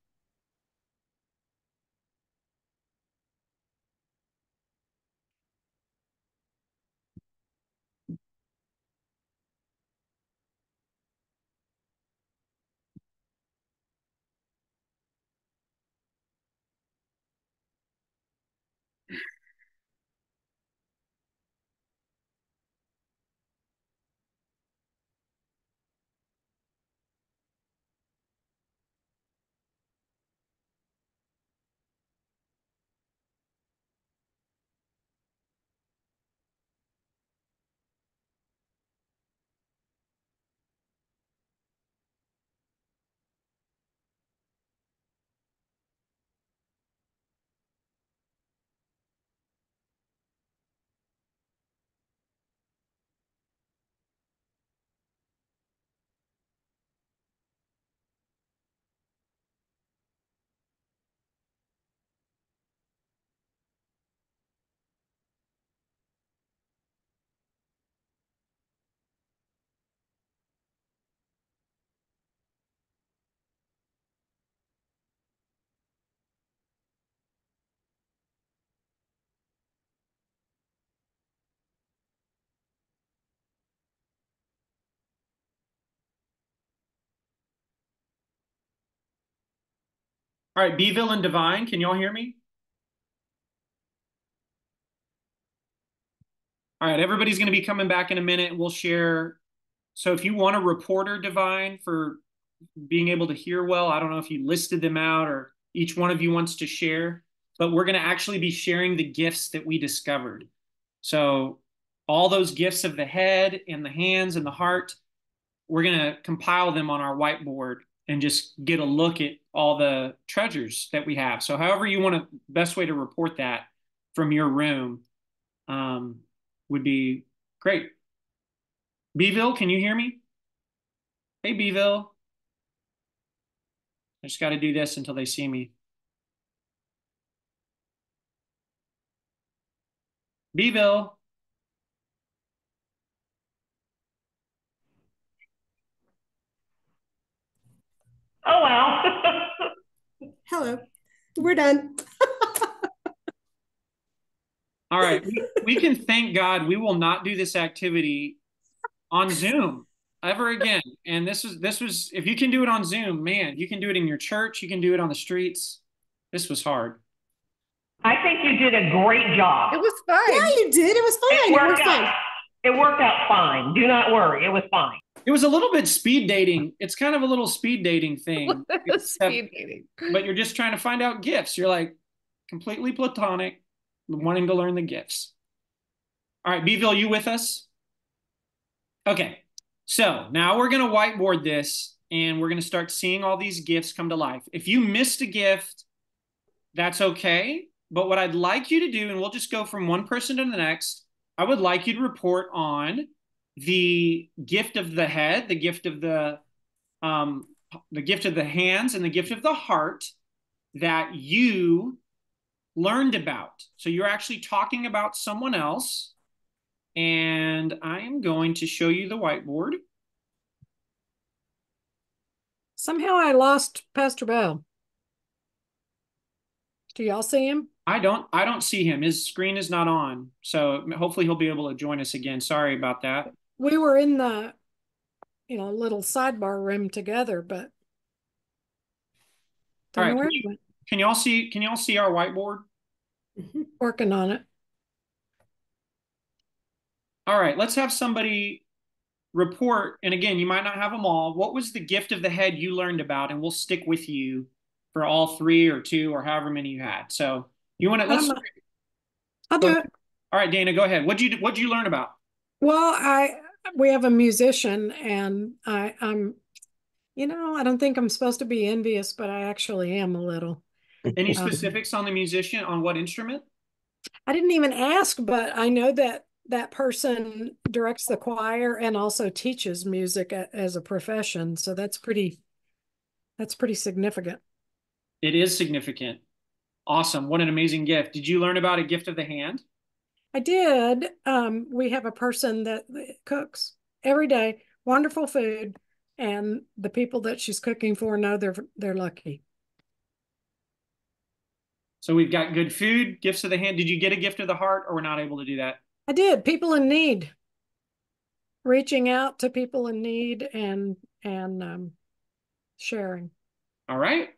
All right, Beeville and Devine, can y'all hear me? All right, everybody's going to be coming back in a minute. We'll share. So if you want a reporter, Devine, for being able to hear well, I don't know if you listed them out or each one of you wants to share, but we're going to actually be sharing the gifts that we discovered. So all those gifts of the head and the hands and the heart, we're going to compile them on our whiteboard and just get a look at all the treasures that we have. So however you want to best way to report that from your room um, would be great. Beeville, can you hear me? Hey, Beeville. I just got to do this until they see me. Beeville. Oh, well. Hello. We're done. All right, we, we can thank God we will not do this activity on Zoom ever again. And this was this was if you can do it on Zoom, man, you can do it in your church, you can do it on the streets. This was hard. I think you did a great job. It was fine. Yeah, you did. It was fine. It It worked was fine. out. It worked out fine. Do not worry. It was fine. It was a little bit speed dating. It's kind of a little speed dating thing. except- Speed dating. but you're just trying to find out gifts. You're like completely platonic, wanting to learn the gifts. All right, Beeville, you with us? Okay, so now we're going to whiteboard this and we're going to start seeing all these gifts come to life. If you missed a gift, that's okay. But what I'd like you to do, and we'll just go from one person to the next, I would like you to report on the gift of the head, the gift of the um, the gift of the hands, and the gift of the heart that you learned about. So you're actually talking about someone else. And I am going to show you the whiteboard. Somehow I lost Pastor Bell. Do y'all see him? I don't I don't see him. His screen is not on. So hopefully he'll be able to join us again. Sorry about that. We were in the, you know, little sidebar room together, but. All Don't know where Can you, can y'all see can y'all see our whiteboard? Working on it. All right, let's have somebody report. And again, you might not have them all. What was the gift of the head you learned about? And we'll stick with you for all three or two or however many you had. So you want to let's Um, I'll do it. all right, Dana, go ahead. What'd you what'd you learn about? Well, I, we have a musician and I, I'm, you know, I don't think I'm supposed to be envious, but I actually am a little. Any Um, specifics on the musician on what instrument? I didn't even ask, but I know that that person directs the choir and also teaches music as a profession. So that's pretty, that's pretty significant. It is significant. Awesome. What an amazing gift. Did you learn about a gift of the hand? I did. Um, we have a person that cooks every day, wonderful food, and the people that she's cooking for know they're they're lucky. So we've got good food, gifts of the hand. Did you get a gift of the heart or we're not able to do that? I did. People in need, reaching out to people in need and and um, sharing. All right.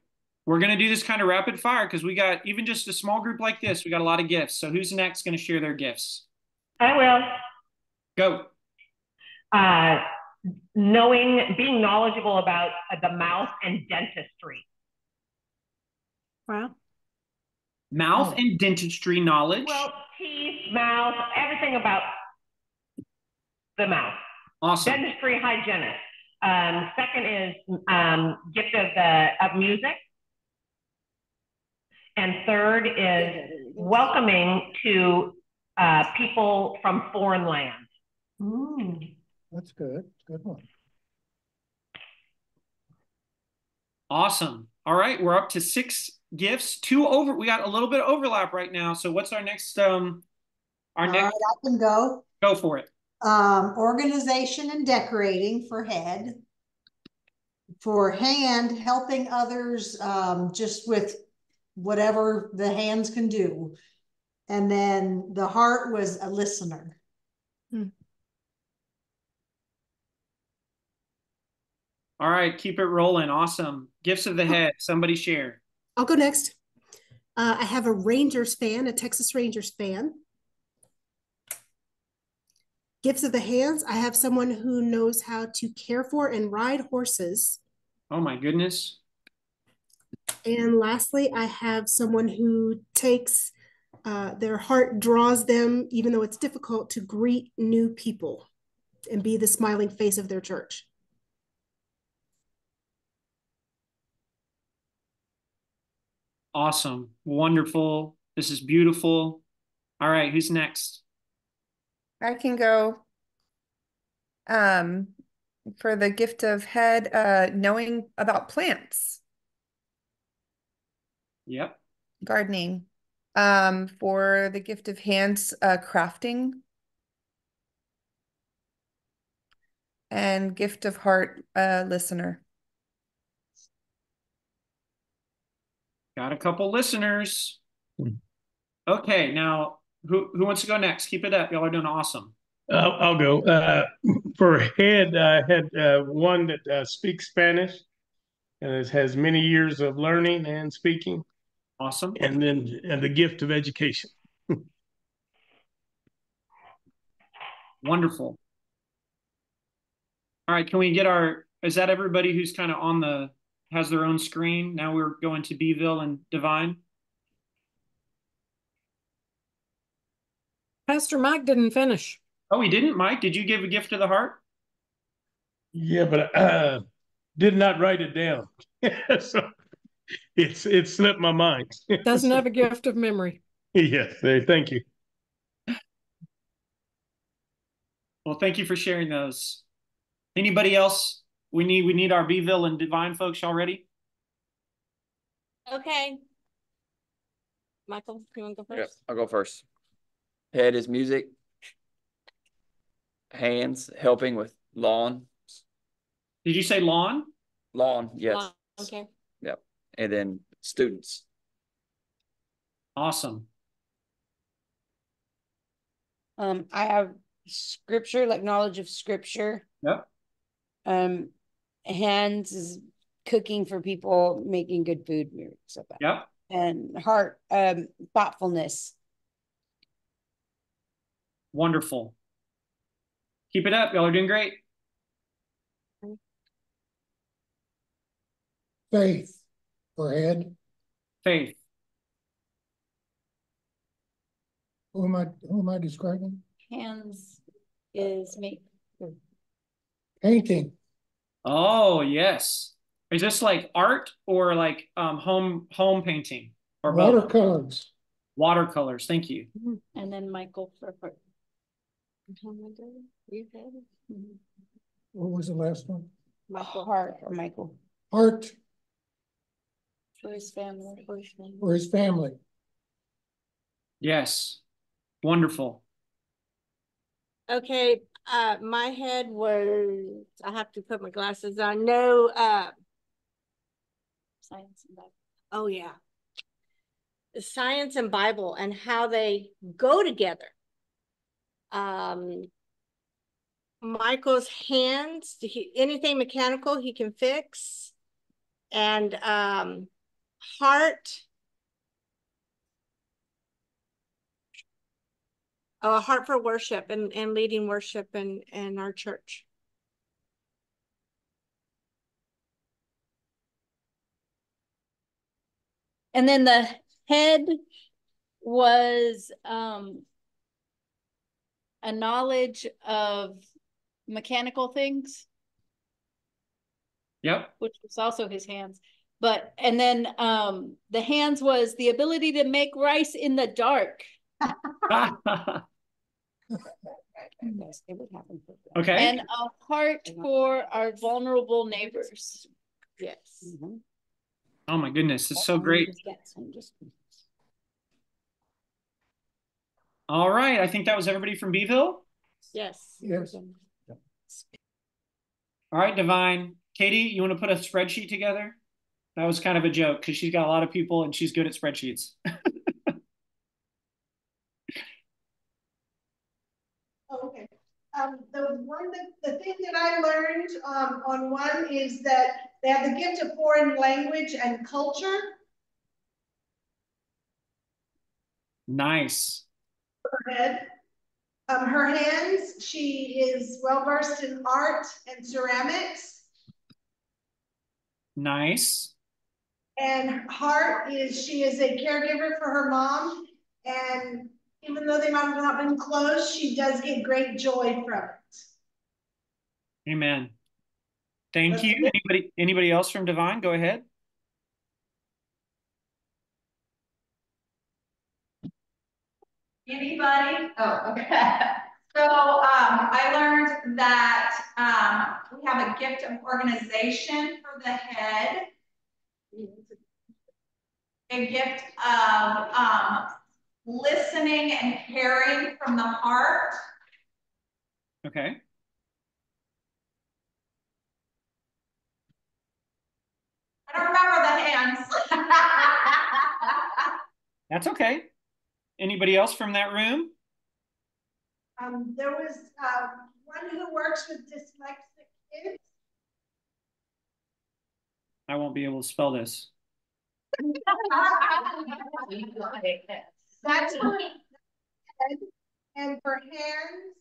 We're going to do this kind of rapid fire because we got even just a small group like this, we got a lot of gifts. So who's next going to share their gifts? I will. Go. Uh, knowing, being knowledgeable about uh, the mouth and dentistry. Wow. Mouth and dentistry knowledge. Well, teeth, mouth, everything about the mouth. Awesome. Dentistry hygienist. Um, second is um, gift of the of music. And third is welcoming to uh, people from foreign lands. Mm. That's good. Good one. Awesome. All right, we're up to six gifts. Two over. We got a little bit of overlap right now. So what's our next? Um, our All right, next. I can go. Go for it. Um, organization and decorating for head. For hand, helping others, um, just with whatever the hands can do. And then the heart was a listener. All right, keep it rolling. Awesome. Gifts of the head. Somebody share. I'll go next. Uh, I have a Rangers fan, a Texas Rangers fan. Gifts of the hands. I have someone who knows how to care for and ride horses. Oh my goodness. And lastly, I have someone who takes uh, their heart draws them, even though it's difficult, to greet new people and be the smiling face of their church. Awesome. Wonderful. This is beautiful. All right, who's next? I can go. Um, for the gift of head, uh, knowing about plants, Yep. gardening. Um, for the gift of hands, uh, crafting. And gift of heart, uh, listener. Got a couple listeners. Okay, now who who wants to go next? Keep it up. Y'all are doing awesome. I'll, I'll go. Uh, for head, I had uh, one that uh, speaks Spanish and it has many years of learning and speaking. Awesome. And then and the gift of education. Wonderful. All right, can we get our is that everybody who's kind of on the has their own screen? Now we're going to Beeville and Devine. Pastor Mike didn't finish. Oh, he didn't, Mike. Did you give a gift to the heart? Yeah, but uh, did not write it down. so it's it slipped my mind. Doesn't have a gift of memory. yes, thank you. Well, thank you for sharing those. Anybody else? We need we need our Beeville and Devine folks already. Okay. Michael, you want to go Yep, first? I'll go first. Head is music. Hands helping with lawn. Did you say lawn? Lawn, yes. Okay. Yep. And then students. Awesome. Um, I have scripture, like knowledge of scripture. Yep. Um, hands is cooking for people, making good food, stuff like that. Yep. And heart, um, thoughtfulness. Wonderful. Keep it up. Y'all are doing great. Faith for head. Faith. Who am I, who am I describing? Hands is me. Painting. Oh, yes. Is this like art or like um home home painting or both? Watercolors. Watercolors. Thank you. And then Michael for. for- What was the last one? Michael Hart or Michael. Heart for his family. for his family. for his family. Yes. Wonderful. Okay, uh, my head was, I have to put my glasses on. No, uh, Science and Bible. oh yeah. Science and Bible and how they go together. Um, Michael's hands, he, anything mechanical he can fix. And um, heart. Oh, a heart for worship and, and leading worship in, in our church. And then the head was um a knowledge of mechanical things, Yep. which was also his hands. But and then um the hands was the ability to make rice in the dark. It would happen. okay. And a heart for our vulnerable neighbors. Yes. Mhm. oh my goodness. It's so great. Yes, I'm just- All right. I think that was everybody from Beeville. Yes. Yes. All right, Devine. Katie, you want to put a spreadsheet together? That was kind of a joke because she's got a lot of people and she's good at spreadsheets. Okay. Um, the one that, the thing that I learned, um, on one is that they have the gift of foreign language and culture. Nice. Her head. Um, her hands, she is well versed in art and ceramics. Nice. And her heart is, she is a caregiver for her mom. And even though they might have not been close, she does get great joy from it. Amen. Thank That's you. it. Anybody anybody else from Devine? Go ahead. Anybody? Oh, okay. So, um, I learned that, um, we have a gift of organization for the head. A gift of, um, listening and caring from the heart. Okay. I don't remember the hands. That's okay. Anybody else from that room? Um, there was, uh, one who works with dyslexic kids. I won't be able to spell this. That's her head. And for hands,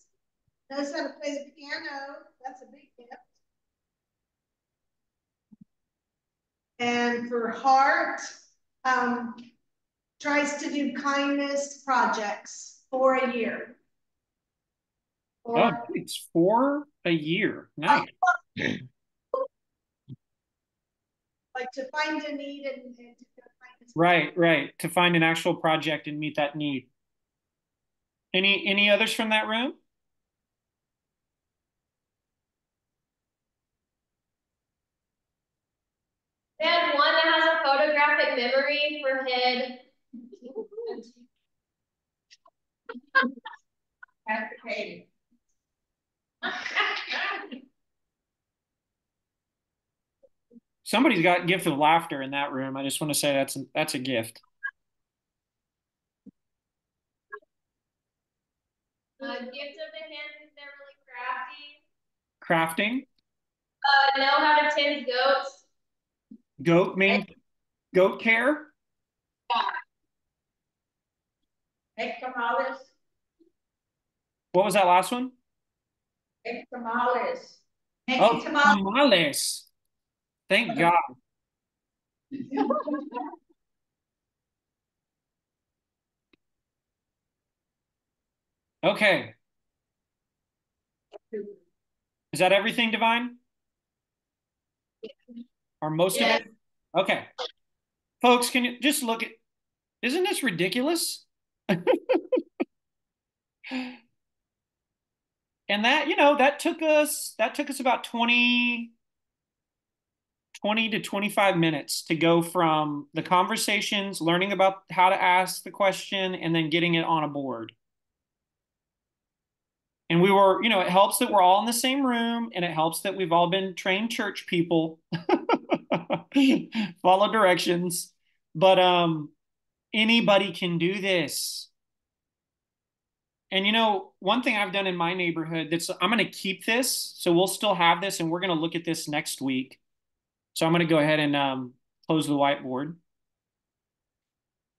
knows how to play the piano. That's a big gift. And for heart, um, tries to do kindness projects for a year. Oh, it's for a year. Nice. Like to find a need and, and to find. Right, right. To find an actual project and meet that need. Any any others from that room? And one that has a photographic memory for head. Okay. somebody's got gift of laughter in that room. I just want to say that's that's a gift. Uh, gift of the hands. is they're really crafty. Crafting. Uh, know how to tend goats. Goat main. Goat care. Yeah. Make tamales. What was that last one? Make tamales. Make oh, tamales. tamales. Thank God. Okay. Is that everything, Devine? Or most of it? Okay. Folks, can you just look at, isn't this ridiculous? And that, you know, that took us, that took us about 20, 20 to 25 minutes to go from the conversations, learning about how to ask the question, and then getting it on a board. And we were, you know, it helps that we're all in the same room and it helps that we've all been trained church people. Follow directions. But um anybody can do this. And you know, one thing I've done in my neighborhood that's I'm going to keep this, so we'll still have this and we're going to look at this next week. So I'm going to go ahead and um close the whiteboard.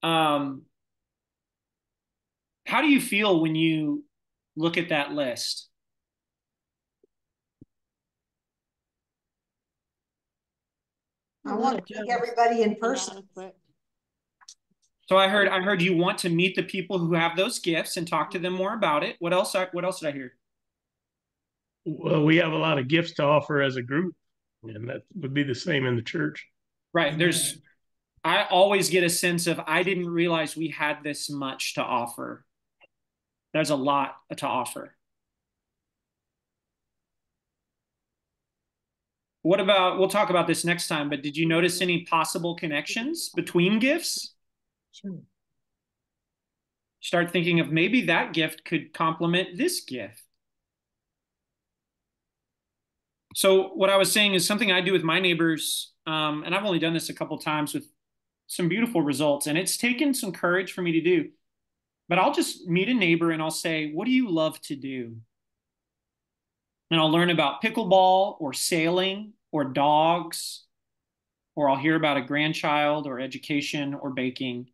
Um how do you feel when you look at that list? I want to meet everybody in person. So I heard I heard you want to meet the people who have those gifts and talk to them more about it. What else what else did I hear? Well, we have a lot of gifts to offer as a group, and that would be the same in the church. Right. There's I always get a sense of I didn't realize we had this much to offer. There's a lot to offer. What about we'll talk about this next time, but did you notice any possible connections between gifts? Sure. Start thinking of maybe that gift could complement this gift. So what I was saying is something I do with my neighbors, um, and I've only done this a couple times with some beautiful results, and it's taken some courage for me to do. But I'll just meet a neighbor and I'll say, "What do you love to do?" And I'll learn about pickleball or sailing or dogs, or I'll hear about a grandchild or education or baking.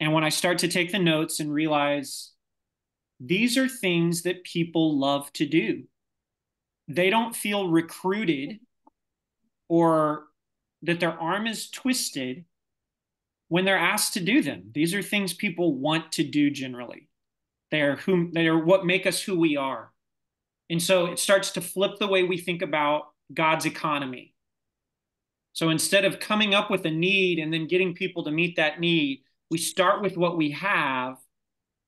And when I start to take the notes and realize these are things that people love to do, they don't feel recruited or that their arm is twisted when they're asked to do them. These are things people want to do generally. They are whom they are what make us who we are. And so it starts to flip the way we think about God's economy. So instead of coming up with a need and then getting people to meet that need, we start with what we have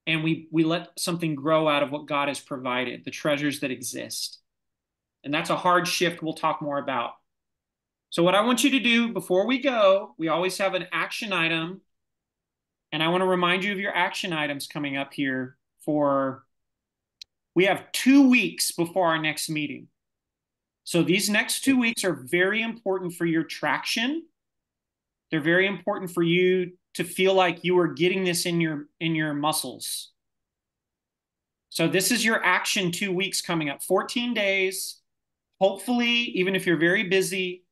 and we we let something grow out of what God has provided, the treasures that exist. And that's a hard shift we'll talk more about. So what I want you to do before we go, we always have an action item. And I want to remind you of your action items coming up here for we have 2 weeks before our next meeting. So these next 2 weeks are very important for your traction. They're very important for you to feel like you are getting this in your in your muscles. So this is your action 2 weeks coming up. 14 days. Hopefully, even if you're very busy,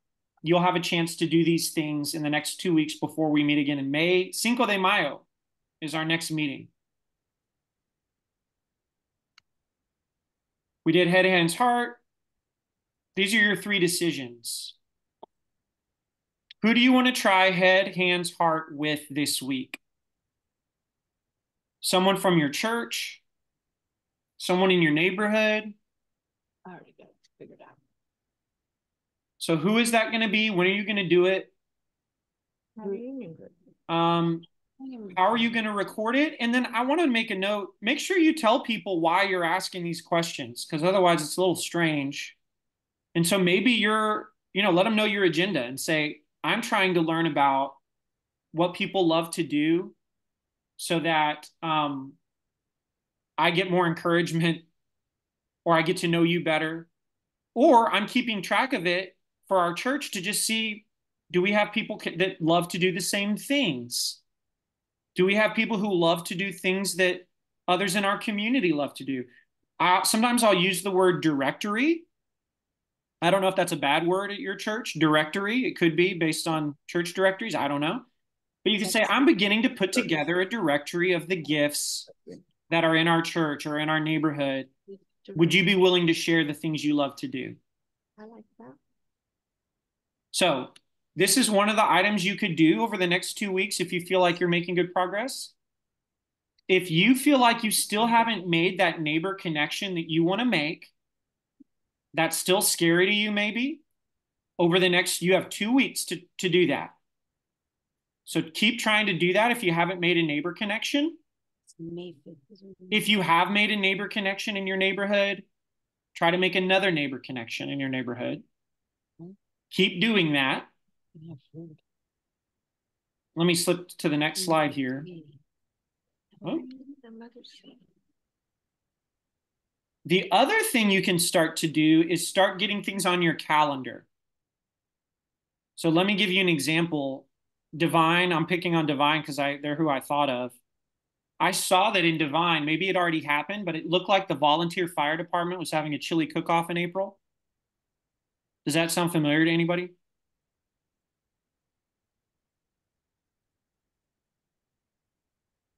you'll have a chance to do these things in the next 2 weeks before we meet again in May. Cinco de Mayo is our next meeting. We did head, hands, heart. These are your three decisions. Who do you want to try head, hands, heart with this week? Someone from your church? Someone in your neighborhood? I already got it figured out. So who is that going to be? When are you going to do it? Um, how are you going to record it? And then I want to make a note. Make sure you tell people why you're asking these questions, because otherwise it's a little strange. And so maybe you're, you know, let them know your agenda and say, I'm trying to learn about what people love to do so that um, I get more encouragement or I get to know you better. Or I'm keeping track of it for our church to just see do we have people that love to do the same things? Do we have people who love to do things that others in our community love to do. Sometimes I'll use the word directory. I don't know if that's a bad word at your church, directory. It could be based on church directories. I don't know. But you can say, I'm beginning to put together a directory of the gifts that are in our church or in our neighborhood. Would you be willing to share the things you love to do? I like that. So, this is one of the items you could do over the next two weeks if you feel like you're making good progress. If you feel like you still haven't made that neighbor connection that you want to make, that's still scary to you, maybe over the next, you have two weeks to, to do that. So keep trying to do that if you haven't made a neighbor connection. If you have made a neighbor connection in your neighborhood, try to make another neighbor connection in your neighborhood. Keep doing that. Let me slip to the next slide here. Oh. The other thing you can start to do is start getting things on your calendar. So let me give you an example. Devine, I'm picking on Devine because I they're who I thought of. I saw that in Devine, maybe it already happened, but it looked like the volunteer fire department was having a chili cook-off in April. Does that sound familiar to anybody?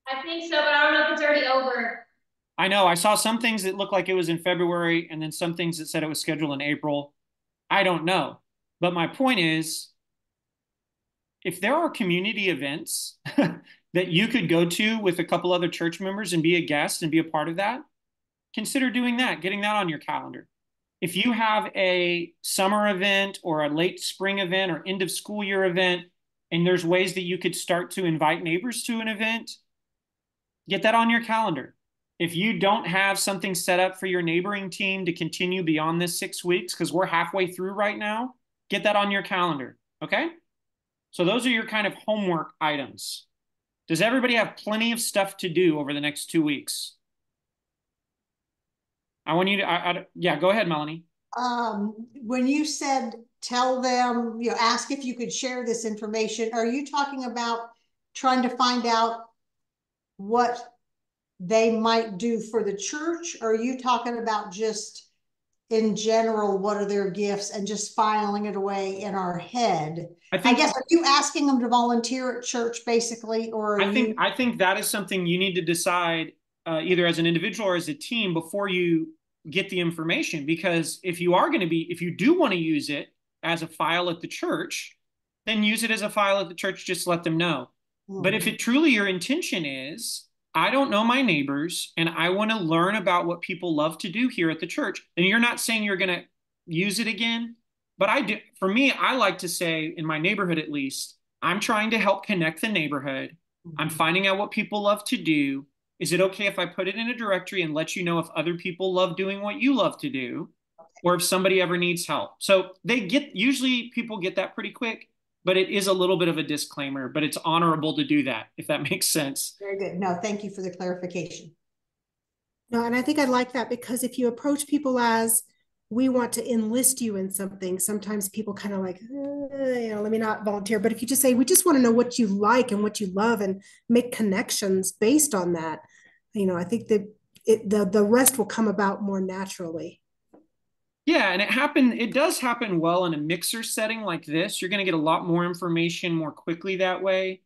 I think so, but I don't know if it's already over. I know. I saw some things that looked like it was in February, and then some things that said it was scheduled in April. I don't know. But my point is if there are community events that you could go to with a couple other church members and be a guest and be a part of that, consider doing that, getting that on your calendar. If you have a summer event or a late spring event or end of school year event, and there's ways that you could start to invite neighbors to an event, get that on your calendar. If you don't have something set up for your neighboring team to continue beyond this six weeks, because we're halfway through right now, get that on your calendar. Okay. So those are your kind of homework items. Does everybody have plenty of stuff to do over the next two weeks? I want you to, I, I, yeah, go ahead, Melanie. Um, when you said tell them, you know, ask if you could share this information, are you talking about trying to find out what they might do for the church? Or are you talking about just in general, what are their gifts and just filing it away in our head? I, think, I guess are you asking them to volunteer at church basically, or I think you... I think that is something you need to decide uh, either as an individual or as a team before you get the information. Because if you are going to be, if you do want to use it as a file at the church, then use it as a file at the church. Just let them know. Mm-hmm. But if it truly your intention is I don't know my neighbors and I want to learn about what people love to do here at the church. And you're not saying you're going to use it again, but I do. For me, I like to say, in my neighborhood at least, I'm trying to help connect the neighborhood. Mm-hmm. I'm finding out what people love to do. Is it okay if I put it in a directory and let you know if other people love doing what you love to do or if somebody ever needs help? So they get, usually people get that pretty quick but it is a little bit of a disclaimer, but it's honorable to do that, if that makes sense. Very good. No, thank you for the clarification. No, and I think I like that because if you approach people as we want to enlist you in something, sometimes people kind of like, eh, you know, let me not volunteer. But if you just say, we just want to know what you like and what you love and make connections based on that, you know, I think that it, the, the rest will come about more naturally. Yeah, and it happen it does happen well in a mixer setting like this. You're going to get a lot more information more quickly that way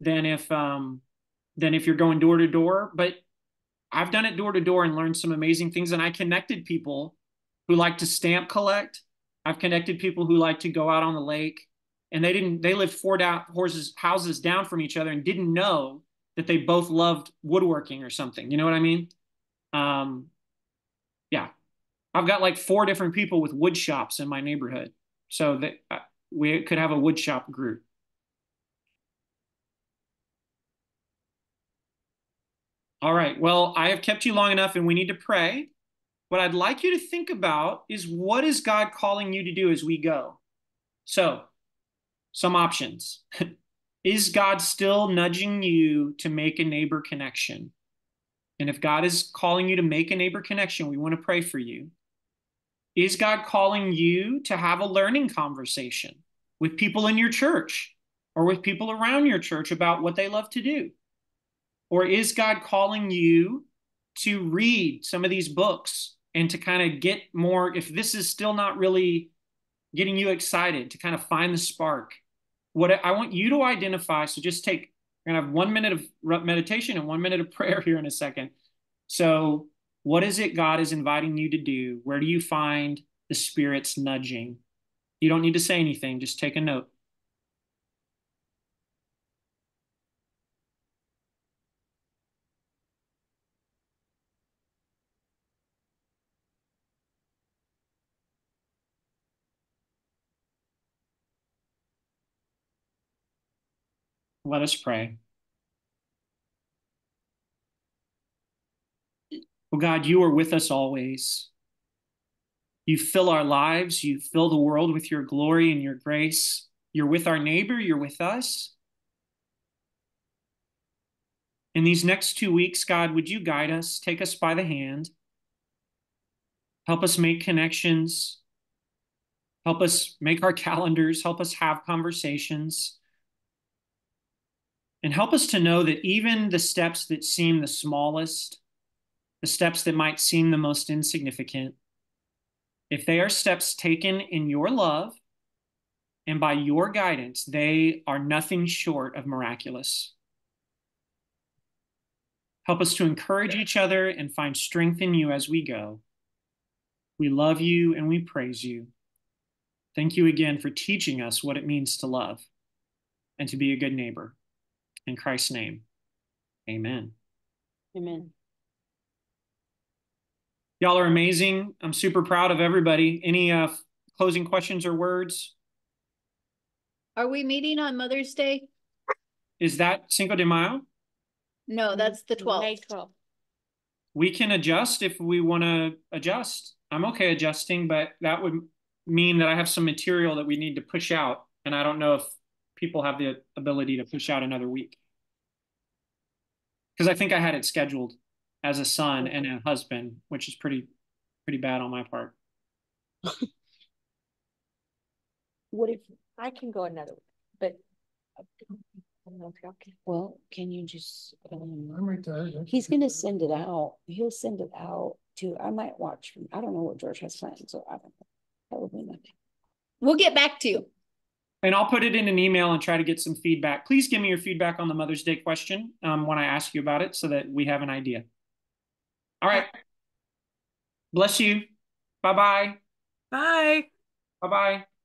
than if um than if you're going door to door, but I've done it door to door and learned some amazing things and I connected people who like to stamp collect. I've connected people who like to go out on the lake and they didn't they lived four down horses houses down from each other and didn't know that they both loved woodworking or something. You know what I mean? Um yeah, I've got like four different people with wood shops in my neighborhood. So that uh, we could have a wood shop group. All right. Well, I have kept you long enough and we need to pray. What I'd like you to think about is what is God calling you to do as we go? So, some options. is God still nudging you to make a neighbor connection? And if God is calling you to make a neighbor connection, we want to pray for you. Is God calling you to have a learning conversation with people in your church or with people around your church about what they love to do? Or is God calling you to read some of these books and to kind of get more, if this is still not really getting you excited, to kind of find the spark. What I want you to identify, so just take, we're gonna have one minute of meditation and one minute of prayer here in a second. So, what is it God is inviting you to do? Where do you find the Spirit's nudging? You don't need to say anything, just take a note. Let us pray. Oh God, you are with us always. You fill our lives, you fill the world with your glory and your grace. You're with our neighbor, you're with us. In these next two weeks, God, would you guide us, take us by the hand, help us make connections, help us make our calendars, help us have conversations. And help us to know that even the steps that seem the smallest, the steps that might seem the most insignificant, if they are steps taken in your love and by your guidance, they are nothing short of miraculous. Help us to encourage each other and find strength in you as we go. We love you and we praise you. Thank you again for teaching us what it means to love and to be a good neighbor. In Christ's name, amen. Amen. Y'all are amazing. I'm super proud of everybody. Any uh, closing questions or words? Are we meeting on Mother's Day? Is that Cinco de Mayo? No, that's the 12th. May 12th. 12th. We can adjust if we want to adjust. I'm okay adjusting, but that would mean that I have some material that we need to push out. And I don't know if people have the ability to push out another week. Because I think I had it scheduled as a son and a husband, which is pretty pretty bad on my part. What if, I can go another, week, but well, can you just, um, he's gonna send it out. He'll send it out to, I might watch, from- I don't know what George has planned, so I don't know. That would be nothing. We'll get back to you. And I'll put it in an email and try to get some feedback. Please give me your feedback on the Mother's Day question um, when I ask you about it so that we have an idea. All right. Bless you. Bye bye. Bye. Bye bye.